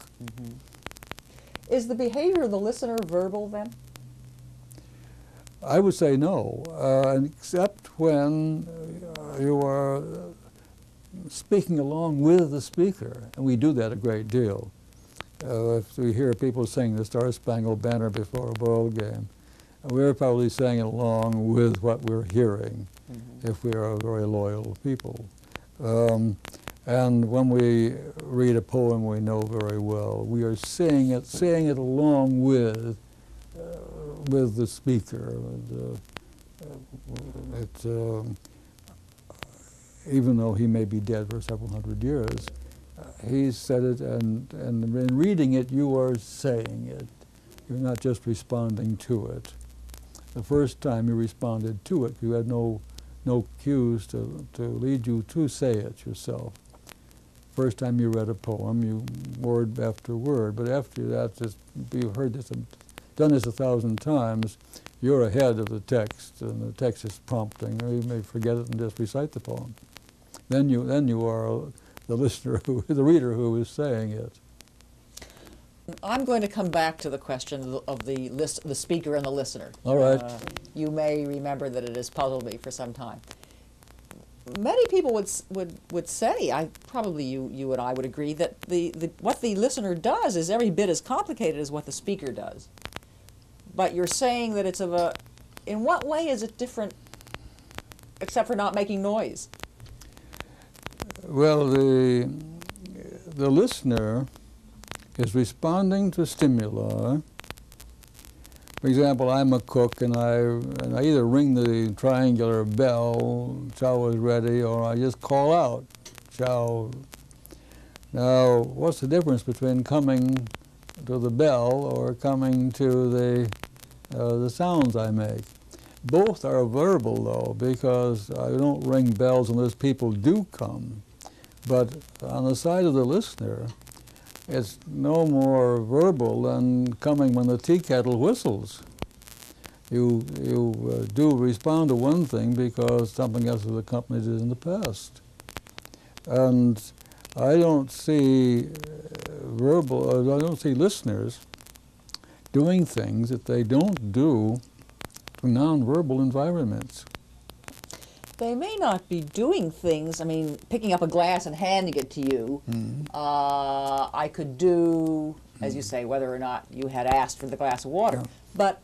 Is the behavior of the listener verbal then? I would say no, uh, except when uh, you are speaking along with the speaker, and we do that a great deal. Uh, if we hear people sing the Star Spangled Banner before a ball game, we're probably singing along with what we're hearing if we are very loyal people. Um, and when we read a poem we know very well, we are saying it, saying it along with uh, with the speaker. And, uh, it, um, even though he may be dead for several hundred years, he said it, and, and in reading it, you are saying it. You're not just responding to it. The first time you responded to it, you had no, no cues to, to lead you to say it yourself. First time you read a poem, you word after word, but after that, just, you've heard this, done this a thousand times, you're ahead of the text, and the text is prompting, or you may forget it and just recite the poem. Then you, then you are the listener, who, [laughs] the reader who is saying it. I'm going to come back to the question of the, list, the speaker and the listener. All right. Uh, you may remember that it has puzzled me for some time. Many people would would would say, I probably you you and I would agree that the, the what the listener does is every bit as complicated as what the speaker does. But you're saying that it's of a, in what way is it different, except for not making noise? Well, the, the listener is responding to stimuli. For example, I'm a cook and I, and I either ring the triangular bell, chow is ready, or I just call out, chow. Now, what's the difference between coming to the bell or coming to the, uh, the sounds I make? Both are verbal though, because I don't ring bells unless people do come. But on the side of the listener, it's no more verbal than coming when the tea kettle whistles. You, you uh, do respond to one thing because something else has accompanied it in the past. And I don't see verbal, uh, I don't see listeners doing things that they don't do to nonverbal environments. They may not be doing things. I mean, picking up a glass and handing it to you. Uh, I could do, as you say, whether or not you had asked for the glass of water. Yeah. But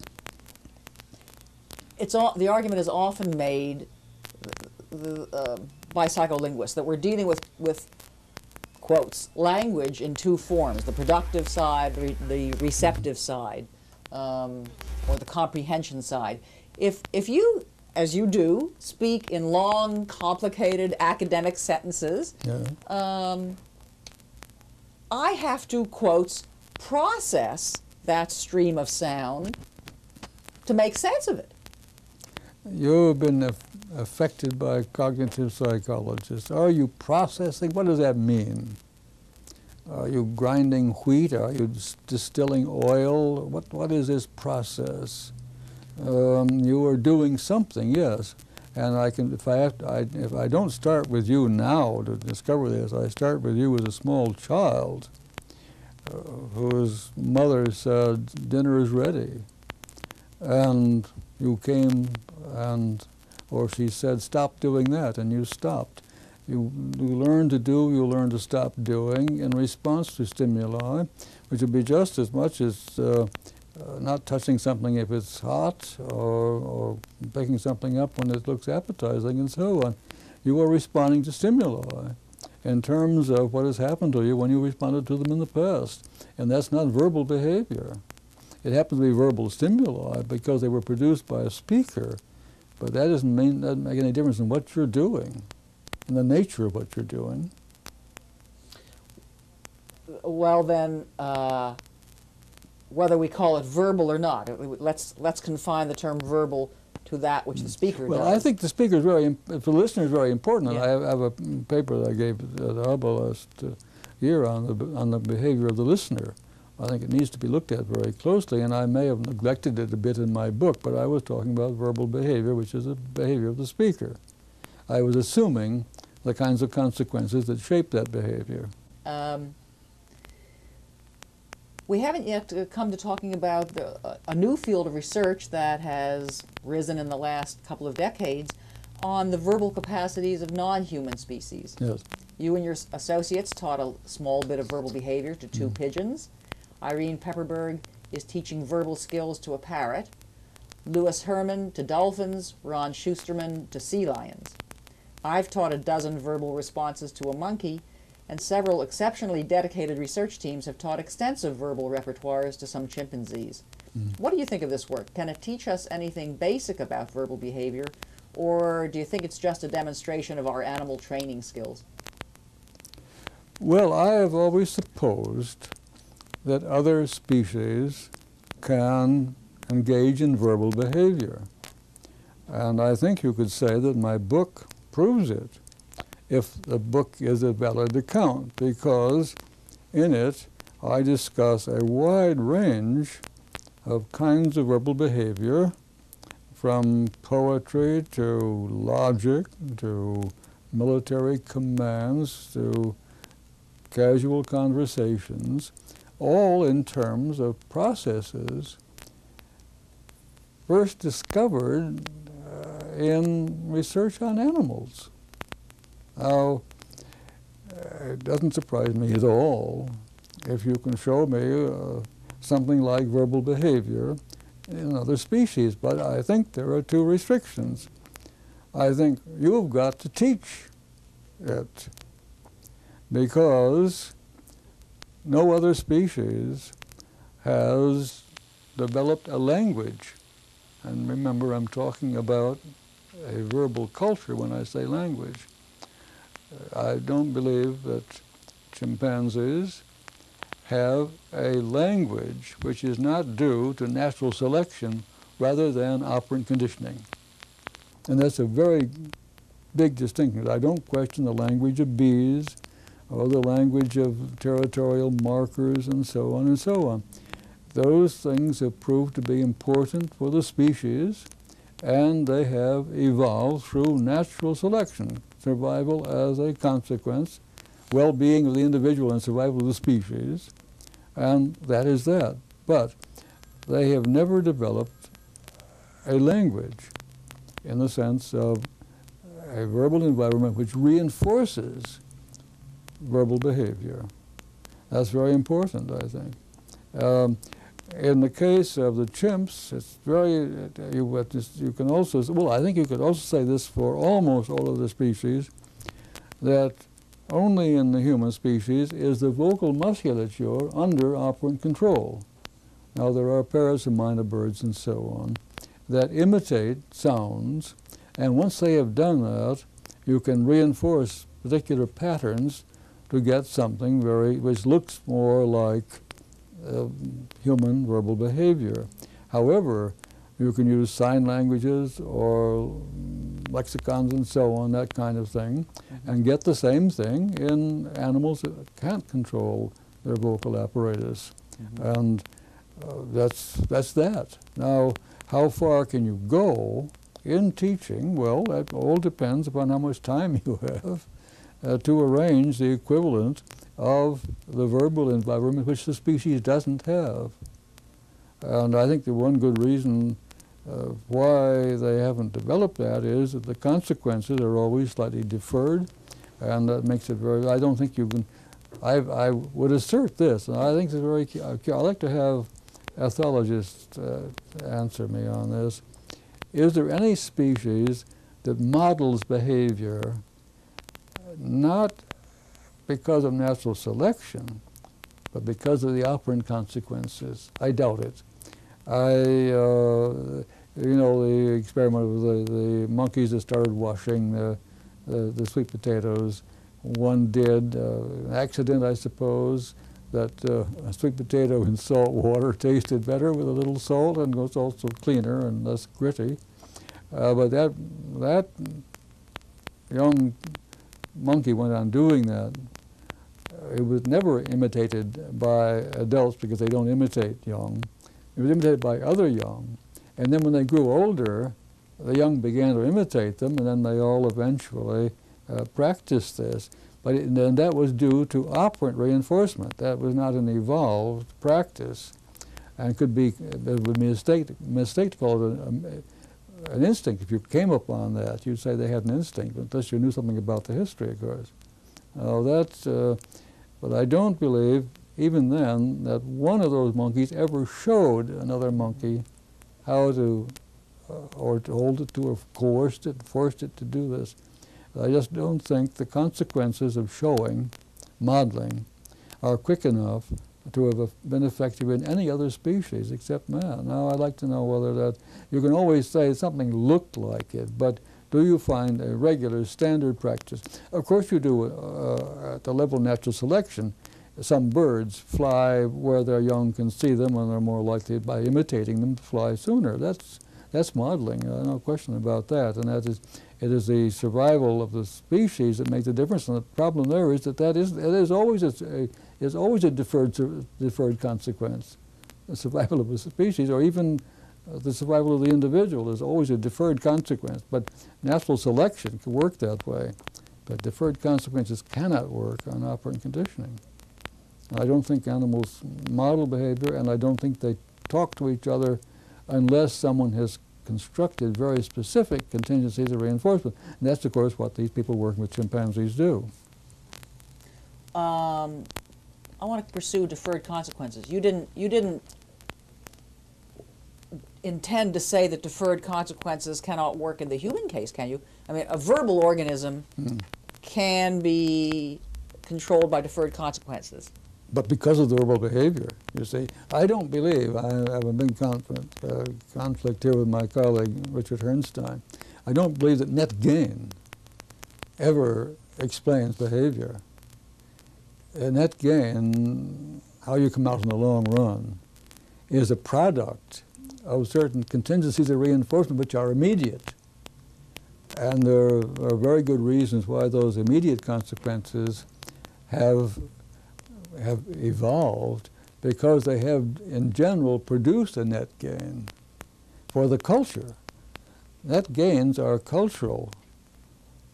it's all, the argument is often made the, uh, by psycholinguists that we're dealing with, with quotes language in two forms: the productive side, the, re- the receptive side, um, or the comprehension side. If if you, as you do, speak in long, complicated academic sentences, Yeah. um, I have to quotes process that stream of sound to make sense of it. You've been aff- affected by cognitive psychologists. Are you processing? What does that mean? Are you grinding wheat? Are you distilling oil? What, what is this process? Um, you are doing something, yes. And I can, if I have, to, I, if I don't start with you now to discover this, I start with you as a small child. uh, whose mother said, dinner is ready. And you came and, or she said, stop doing that, and you stopped. You, you learn to do, you learn to stop doing in response to stimuli, which would be just as much as uh, uh, not touching something if it's hot or, or picking something up when it looks appetizing and so on. You are responding to stimuli in terms of what has happened to you when you responded to them in the past. And that's not verbal behavior. It happens to be verbal stimuli because they were produced by a speaker, but that doesn't, mean, doesn't make any difference in what you're doing and the nature of what you're doing. Well, then, uh, whether we call it verbal or not, let's let's confine the term verbal to that which the speaker well, does. I think the speaker is very, the listener, is very important. Yeah. I have, I have a paper that I gave at Hubble last uh, year on the on the behavior of the listener. I think it needs to be looked at very closely, and I may have neglected it a bit in my book, but I was talking about verbal behavior, which is the behavior of the speaker. I was assuming the kinds of consequences that shape that behavior. Um, we haven't yet come to talking about the, uh, a new field of research that has risen in the last couple of decades on the verbal capacities of non-human species. Yes. You and your associates taught a small bit of verbal behavior to two pigeons. Irene Pepperberg is teaching verbal skills to a parrot. Louis Herman to dolphins. Ron Schusterman to sea lions. I've taught a dozen verbal responses to a monkey, and several exceptionally dedicated research teams have taught extensive verbal repertoires to some chimpanzees. Hmm. What do you think of this work? Can it teach us anything basic about verbal behavior, or do you think it's just a demonstration of our animal training skills? Well, I have always supposed that other species can engage in verbal behavior. And I think you could say that my book proves it, if the book is a valid account, because in it I discuss a wide range of kinds of verbal behavior, from poetry to logic to military commands to casual conversations, all in terms of processes first discovered uh, in research on animals. Now, uh, it doesn't surprise me at all if you can show me uh, something like verbal behavior in other species, but I think there are two restrictions. I think you've got to teach it because no other species has developed a language. And remember, I'm talking about a verbal culture when I say language. I don't believe that chimpanzees have a language which is not due to natural selection rather than operant conditioning. And that's a very big distinction. I don't question the language of bees or the language of territorial markers and so on and so on. Those things have proved to be important for the species and they have evolved through natural selection, survival as a consequence, well-being of the individual and survival of the species, and that is that. But they have never developed a language in the sense of a verbal environment which reinforces verbal behavior. That's very important, I think. Um, in the case of the chimps, it's very, you, you can also, well, I think you could also say this for almost all of the species, that only in the human species is the vocal musculature under operant control. Now, there are pairs of mynah birds and so on that imitate sounds, and once they have done that, you can reinforce particular patterns to get something very, which looks more like uh, human verbal behavior. However, you can use sign languages or lexicons and so on, that kind of thing, and get the same thing in animals that can't control their vocal apparatus. And uh, that's, that's that. Now, how far can you go in teaching? Well, that all depends upon how much time [laughs] you have uh, to arrange the equivalent of the verbal environment which the species doesn't have. And I think the one good reason uh, why they haven't developed that is that the consequences are always slightly deferred, and that makes it very. I don't think you can. I, I would assert this, and I think it's very. I like to have ethologists uh, answer me on this. Is there any species that models behavior not because of natural selection, but because of the operant consequences? I doubt it. I, uh, you know, the experiment with the, the monkeys that started washing the, the, the sweet potatoes. One did, uh, an accident, I suppose, that uh, a sweet potato in salt water [laughs] tasted better with a little salt and was also cleaner and less gritty. Uh, but that, that young monkey went on doing that. Uh, It was never imitated by adults because they don't imitate young. It was imitated by other young. And then when they grew older, the young began to imitate them, and then they all eventually uh, practiced this. But it, then that was due to operant reinforcement. That was not an evolved practice, and could be it would be a mistake, mistake to call it an, instinct. If you came upon that, you'd say they had an instinct, unless you knew something about the history, of course. That's, uh, but I don't believe, even then, that one of those monkeys ever showed another monkey how to, uh, or to hold it to, or coerced it, forced it to do this. I just don't think the consequences of showing, modeling, are quick enough to have been effective in any other species except man. Now, I'd like to know whether that, you can always say something looked like it, but do you find a regular standard practice? Of course you do uh, at the level of natural selection. Some birds fly where their young can see them and they're more likely by imitating them to fly sooner. That's, that's modeling, uh, no question about that. And that is, it is the survival of the species that makes the difference. And the problem there is that that is, it is always a, a, is always a deferred, deferred consequence. The survival of a species, or even uh, the survival of the individual, is always a deferred consequence. But natural selection can work that way. But deferred consequences cannot work on operant conditioning. I don't think animals model behavior, and I don't think they talk to each other unless someone has constructed very specific contingencies of reinforcement. And that's, of course, what these people working with chimpanzees do. Um, I want to pursue deferred consequences. You didn't. You didn't intend to say that deferred consequences cannot work in the human case, can you? I mean, a verbal organism can be controlled by deferred consequences. But because of the verbal behavior, you see, I don't believe, I have a big conflict, uh, conflict here with my colleague Richard Herrnstein. I don't believe that net gain ever explains behavior. Uh, net gain, how you come out in the long run, is a product of certain contingencies of reinforcement which are immediate. And there are very good reasons why those immediate consequences have have evolved because they have, in general, produced a net gain for the culture. Net gains are cultural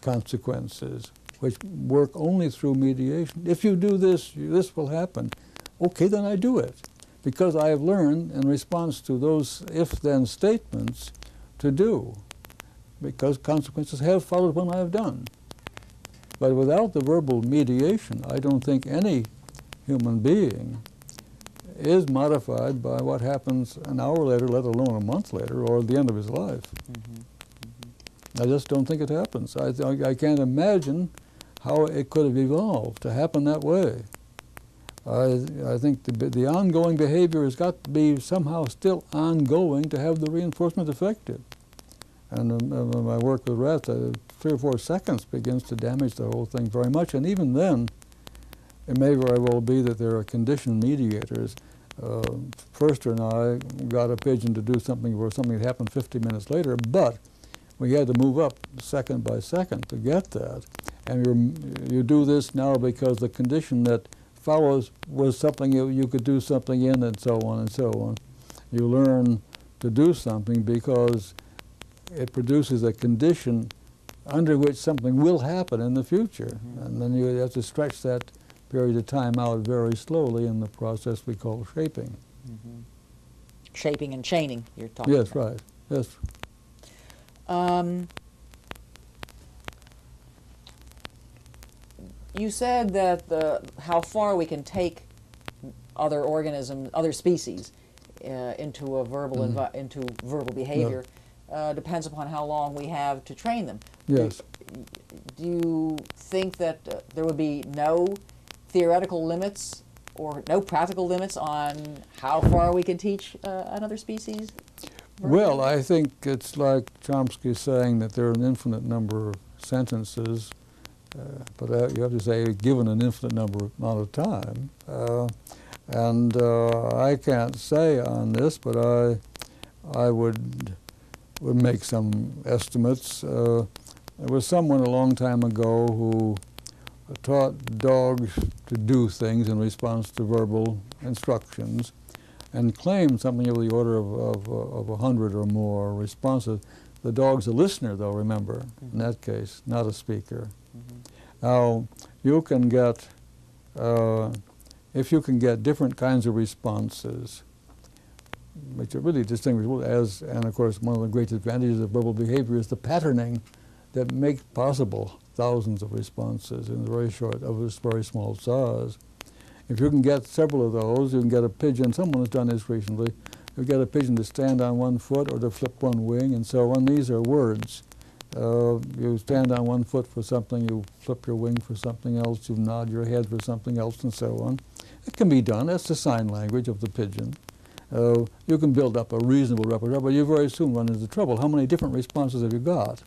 consequences which work only through mediation. If you do this, this will happen. Okay, then I do it because I have learned in response to those if-then statements to do because consequences have followed when I have done. But without the verbal mediation, I don't think any human being is modified by what happens an hour later, let alone a month later, or at the end of his life. Mm-hmm. Mm-hmm. I just don't think it happens. I, th- I can't imagine how it could have evolved to happen that way. I, I think the, the ongoing behavior has got to be somehow still ongoing to have the reinforcement effective. And um, uh, my work with rats, uh, three or four seconds begins to damage the whole thing very much. And even then, it may very well be that there are condition mediators. Uh, and I got a pigeon to do something where something had happened 50 minutes later, but we had to move up second by second to get that. And you're, you do this now because the condition that follows was something you, you could do something in and so on and so on. You learn to do something because it produces a condition under which something will happen in the future. And then you have to stretch that period of time out very slowly in the process we call shaping. Shaping and chaining, you're talking Yes, about. right. Yes. Um, you said that the, how far we can take other organisms, other species, uh, into a verbal Mhm. envi- into verbal behavior uh, depends upon how long we have to train them. Yes. Do you think that uh, there would be no theoretical limits or no practical limits on how far we can teach uh, another species? verbal Well. I think it's like Chomsky saying that there are an infinite number of sentences, uh, but uh, you have to say given an infinite number amount of time. Uh, and uh, I can't say on this, but I, I would, would make some estimates. Uh, there was someone a long time ago who taught dogs to do things in response to verbal instructions and claimed something of the order of, of, of a hundred or more responses. The dog's a listener, though, remember, in that case, not a speaker. Now, you can get, uh, if you can get different kinds of responses, which are really distinguishable as, and of course, one of the great advantages of verbal behavior is the patterning that makes possible thousands of responses in very short, of a very small size. If you can get several of those, you can get a pigeon, someone has done this recently, you get a pigeon to stand on one foot or to flip one wing and so on. These are words. Uh, you stand on one foot for something, you flip your wing for something else, you nod your head for something else, and so on. It can be done. That's the sign language of the pigeon. Uh, you can build up a reasonable repertoire, but you very soon run into trouble. How many different responses have you got?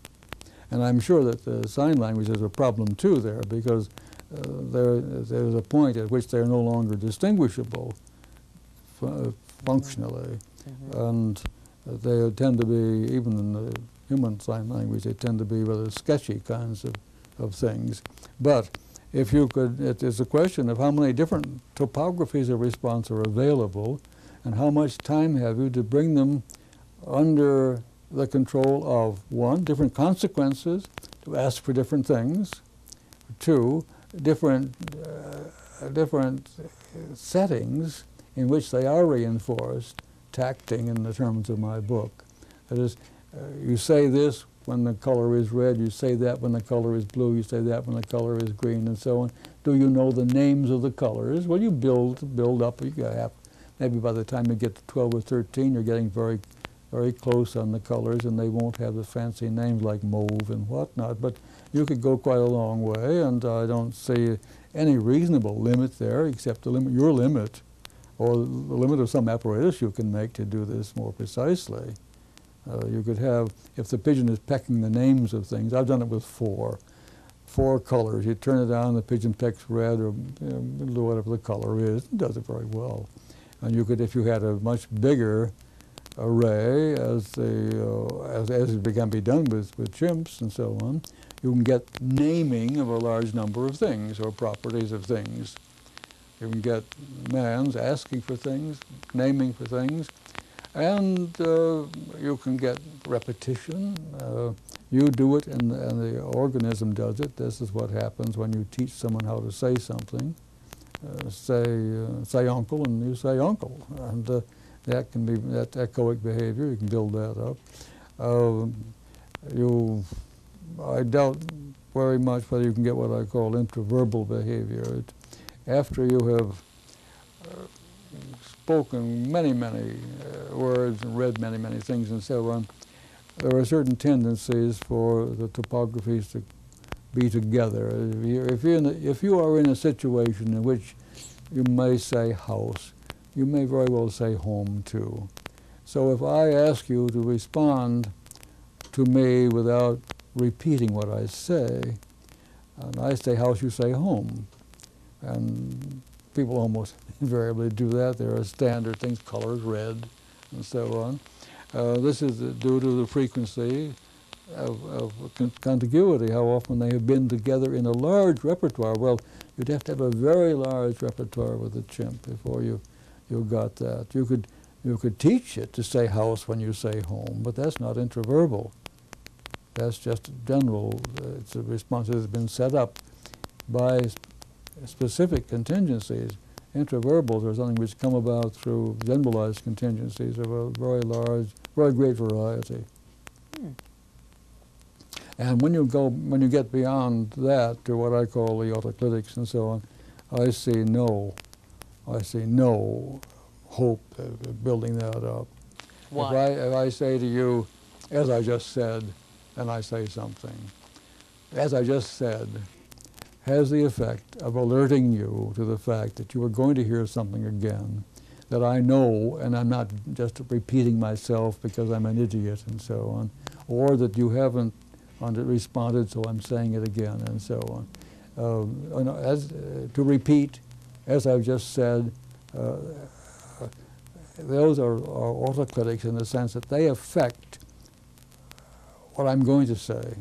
And I'm sure that the sign language is a problem too there because uh, there, there's a point at which they're no longer distinguishable fu- functionally. And uh, they tend to be, even in the human sign language, they tend to be rather sketchy kinds of, of things. But if you could, it is a question of how many different topographies of response are available and how much time have you to bring them under the control of one, different consequences, to ask for different things, two, different, uh, different settings in which they are reinforced, tacting in the terms of my book. That is, Uh, you say this when the color is red, you say that when the color is blue, you say that when the color is green, and so on. Do you know the names of the colors? Well, you build, build up. You have, maybe by the time you get to 12 or 13, you're getting very, very close on the colors, and they won't have the fancy names like mauve and whatnot. But you could go quite a long way, and I don't see any reasonable limit there, except the limit, your limit, or the limit of some apparatus you can make to do this more precisely. Uh, you could have, if the pigeon is pecking the names of things, I've done it with four, four colors. You turn it on, the pigeon pecks red or you know, whatever the color is, it does it very well. And you could, if you had a much bigger array, as, the, uh, as, as it can be done with, with chimps and so on, you can get naming of a large number of things or properties of things. You can get mands asking for things, naming for things, and uh, you can get repetition. Uh, you do it and, and the organism does it. This is what happens when you teach someone how to say something. Uh, say, uh, say uncle and you say uncle. And uh, that can be, that echoic behavior, you can build that up. Uh, you, I doubt very much whether you can get what I call intraverbal behavior. It, after you have uh, spoken many, many uh, words and read many, many things and so on, there are certain tendencies for the topographies to be together. If, you, if, you're a, if you are in a situation in which you may say house, you may very well say home too. So if I ask you to respond to me without repeating what I say, and I say house, you say home. And people almost [laughs] invariably do that. There are standard things, colors, red, and so on. Uh, this is due to the frequency of, of con contiguity, how often they have been together in a large repertoire. Well, you'd have to have a very large repertoire with a chimp before you, you got that. You could, you could teach it to say house when you say home, but that's not intraverbal. That's just general. Uh, it's a response that has been set up by specific contingencies. Intraverbals are something which come about through generalized contingencies of a very large, very great variety. Hmm. And when you go, when you get beyond that to what I call the autoclitics and so on, I see no, I see no hope of building that up. Why? If I, if I say to you, as I just said, and I say something, as I just said, has the effect of alerting you to the fact that you are going to hear something again that I know and I'm not just repeating myself because I'm an idiot and so on, or that you haven't responded so I'm saying it again and so on. Uh, as, uh, to repeat, as I've just said, uh, those are, are in the sense that they affect what I'm going to say.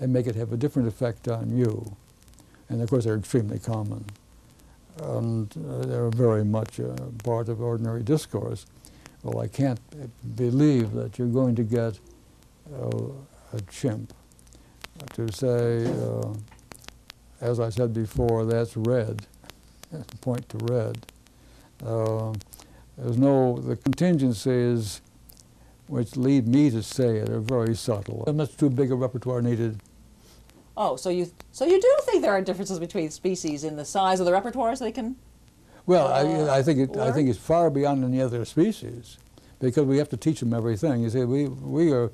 and make it have a different effect on you. And of course, they're extremely common. And uh, they're very much a part of ordinary discourse. Well, I can't believe that you're going to get uh, a chimp to say, uh, as I said before, that's red, [laughs] point to red. Uh, there's no, the contingencies which lead me to say it are very subtle. And that's too big a repertoire needed. Oh, so you so you do think there are differences between species in the size of the repertoires they can? Well, uh, I, I, think it, I think it's far beyond any other species, because we have to teach them everything. You see, we we are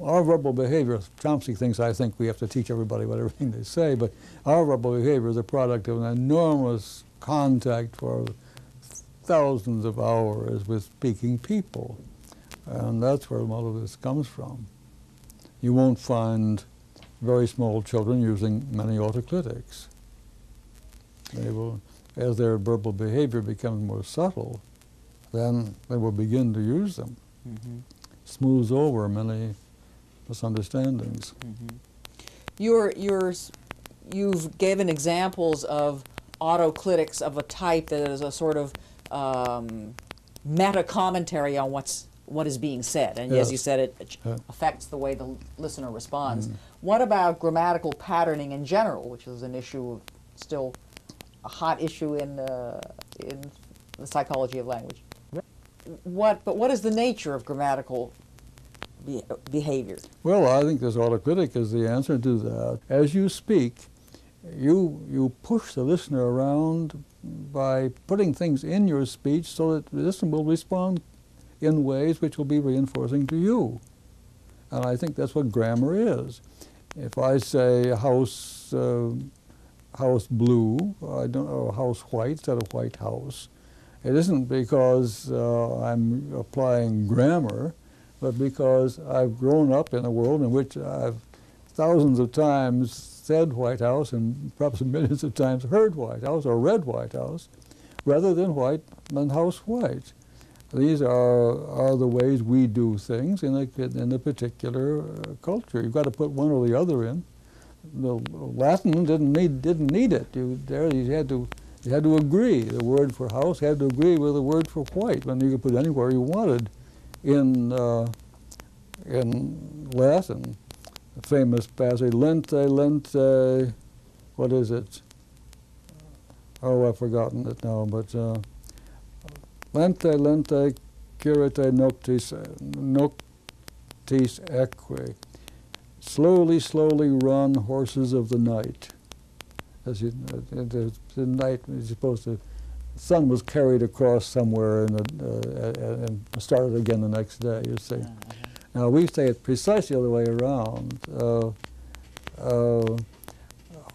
our verbal behavior. Chomsky thinks I think we have to teach everybody what everything they say, but our verbal behavior is a product of an enormous contact for thousands of hours with speaking people. And that's where a lot of this comes from. You won't find very small children using many autoclitics. They will, as their verbal behavior becomes more subtle, then they will begin to use them. Mm -hmm. Smooths over many misunderstandings. Mm -hmm. You're, you're, you've given examples of autoclitics of a type that is a sort of um, meta commentary on what's what is being said, and yes. as you said, it affects the way the listener responds. Mm. What about grammatical patterning in general, which is an issue of still a hot issue in uh, in the psychology of language? What, but what is the nature of grammatical be behavior? Well, I think this autoclitic is the answer to that. As you speak, you you push the listener around by putting things in your speech so that the listener will respond in ways which will be reinforcing to you. And I think that's what grammar is. If I say house, uh, house blue, I don't know, house white instead of white house, it isn't because uh, I'm applying grammar, but because I've grown up in a world in which I've thousands of times said White House and perhaps [laughs] millions of times heard White House or read White House rather than white than house white. These are, are the ways we do things in a, in a particular uh, culture. You've got to put one or the other in. The Latin didn't need, didn't need it. You, there you had, to, you had to agree. The word for house had to agree with the word for white, and you could put anywhere you wanted in, uh, in Latin famous passage, lente, lente, what is it? Oh, I've forgotten it now, but uh, lente, lente, currite noctis, noctis equi. Slowly, slowly run, horses of the night. As you, uh, the, the night is supposed to, the sun was carried across somewhere and, uh, and started again the next day, you see. Now we say it precisely the other way around. Uh, uh,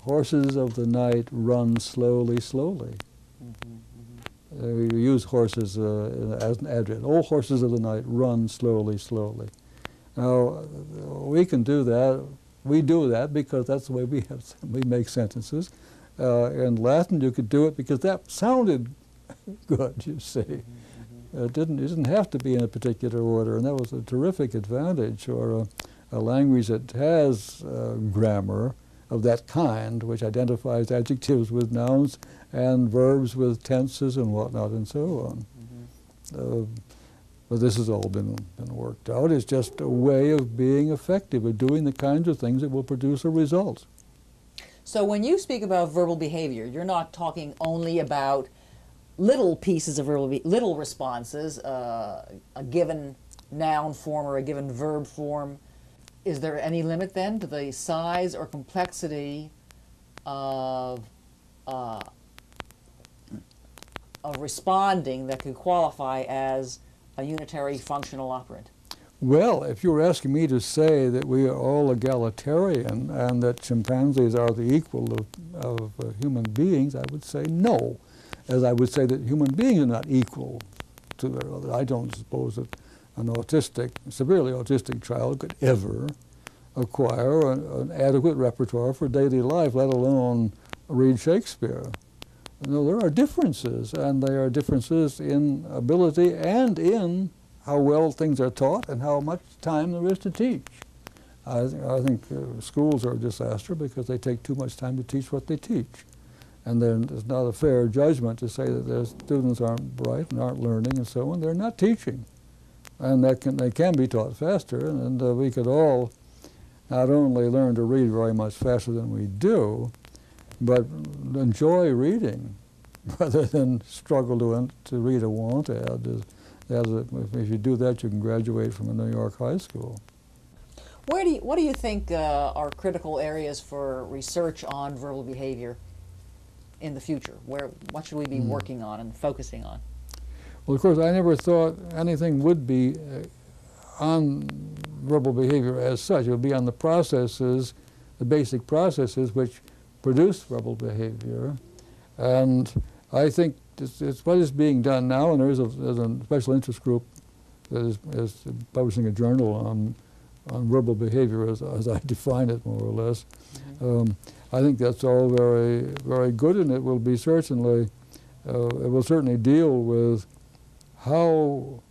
horses of the night run slowly, slowly. Uh, we use horses uh, as an adjective. All horses of the night run slowly, slowly. Now we can do that. We do that because that's the way we have [laughs] we make sentences. Uh, in Latin, you could do it because that sounded [laughs] good. You see. Mm -hmm. It didn't, it didn't have to be in a particular order, and that was a terrific advantage for a, a language that has uh, grammar of that kind, which identifies adjectives with nouns and verbs with tenses and whatnot and so on. Mm -hmm. uh, but this has all been, been worked out. It's just a way of being effective, of doing the kinds of things that will produce a result. So when you speak about verbal behavior, you're not talking only about little pieces of verbal, little responses, uh, a given noun form or a given verb form. Is there any limit then to the size or complexity of uh, of responding that could qualify as a unitary functional operant? Well, if you were asking me to say that we are all egalitarian and that chimpanzees are the equal of, of uh, human beings, I would say no. As I would say that human beings are not equal to their other. I don't suppose that an autistic, severely autistic child could ever acquire an, an adequate repertoire for daily life, let alone read Shakespeare. No, there are differences, and there are differences in ability and in how well things are taught and how much time there is to teach. I, th- I think uh, schools are a disaster because they take too much time to teach what they teach. And then it's not a fair judgment to say that their students aren't bright and aren't learning and so on. They're not teaching. And that can, they can be taught faster, and, uh, we could all not only learn to read very much faster than we do, but enjoy reading [laughs] rather than struggle to, to read a want ad. As, a, if, you do that, you can graduate from a New York high school. Where do you, what do you think uh, are critical areas for research on verbal behavior in the future? Where what should we be Hmm. working on and focusing on? Well, of course, I never thought anything would be uh, on verbal behavior as such. It would be on the processes, the basic processes which produce verbal behavior. And I think it's, it's what is being done now, and there is a, there's a special interest group that is, is publishing a journal on, on verbal behavior as, as I [laughs] define it, more or less. Um, I think that's all very, very good, and it will be certainly, uh, it will certainly deal with how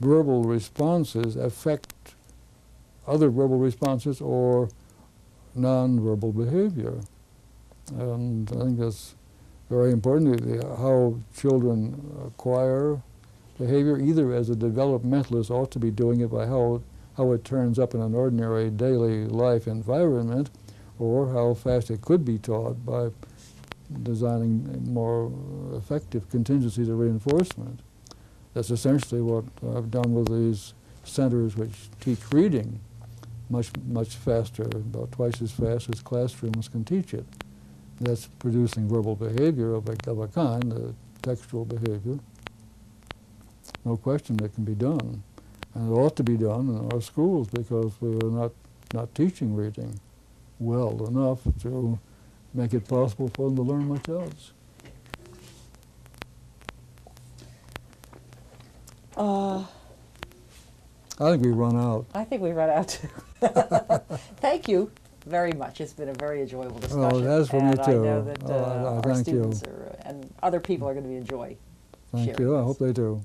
verbal responses affect other verbal responses or nonverbal behavior. And I think that's very important, how children acquire behavior, either as a developmentalist ought to be doing it by how, how it turns up in an ordinary daily life environment, or how fast it could be taught by designing more effective contingencies of reinforcement. That's essentially what I've done with these centers which teach reading much, much faster, about twice as fast as classrooms can teach it. That's producing verbal behavior of a, of a kind, uh, textual behavior. No question that can be done. And it ought to be done in our schools because we are not, not teaching reading well enough to make it possible for them to learn much else. Uh, I think we run out. I think we run out. too. [laughs] Thank you very much. It's been a very enjoyable discussion. Oh, that's for me and I too. know that Oh, uh, I- I our thank you. students are, and other people are going to enjoy. Thank sharing you. I hope they do.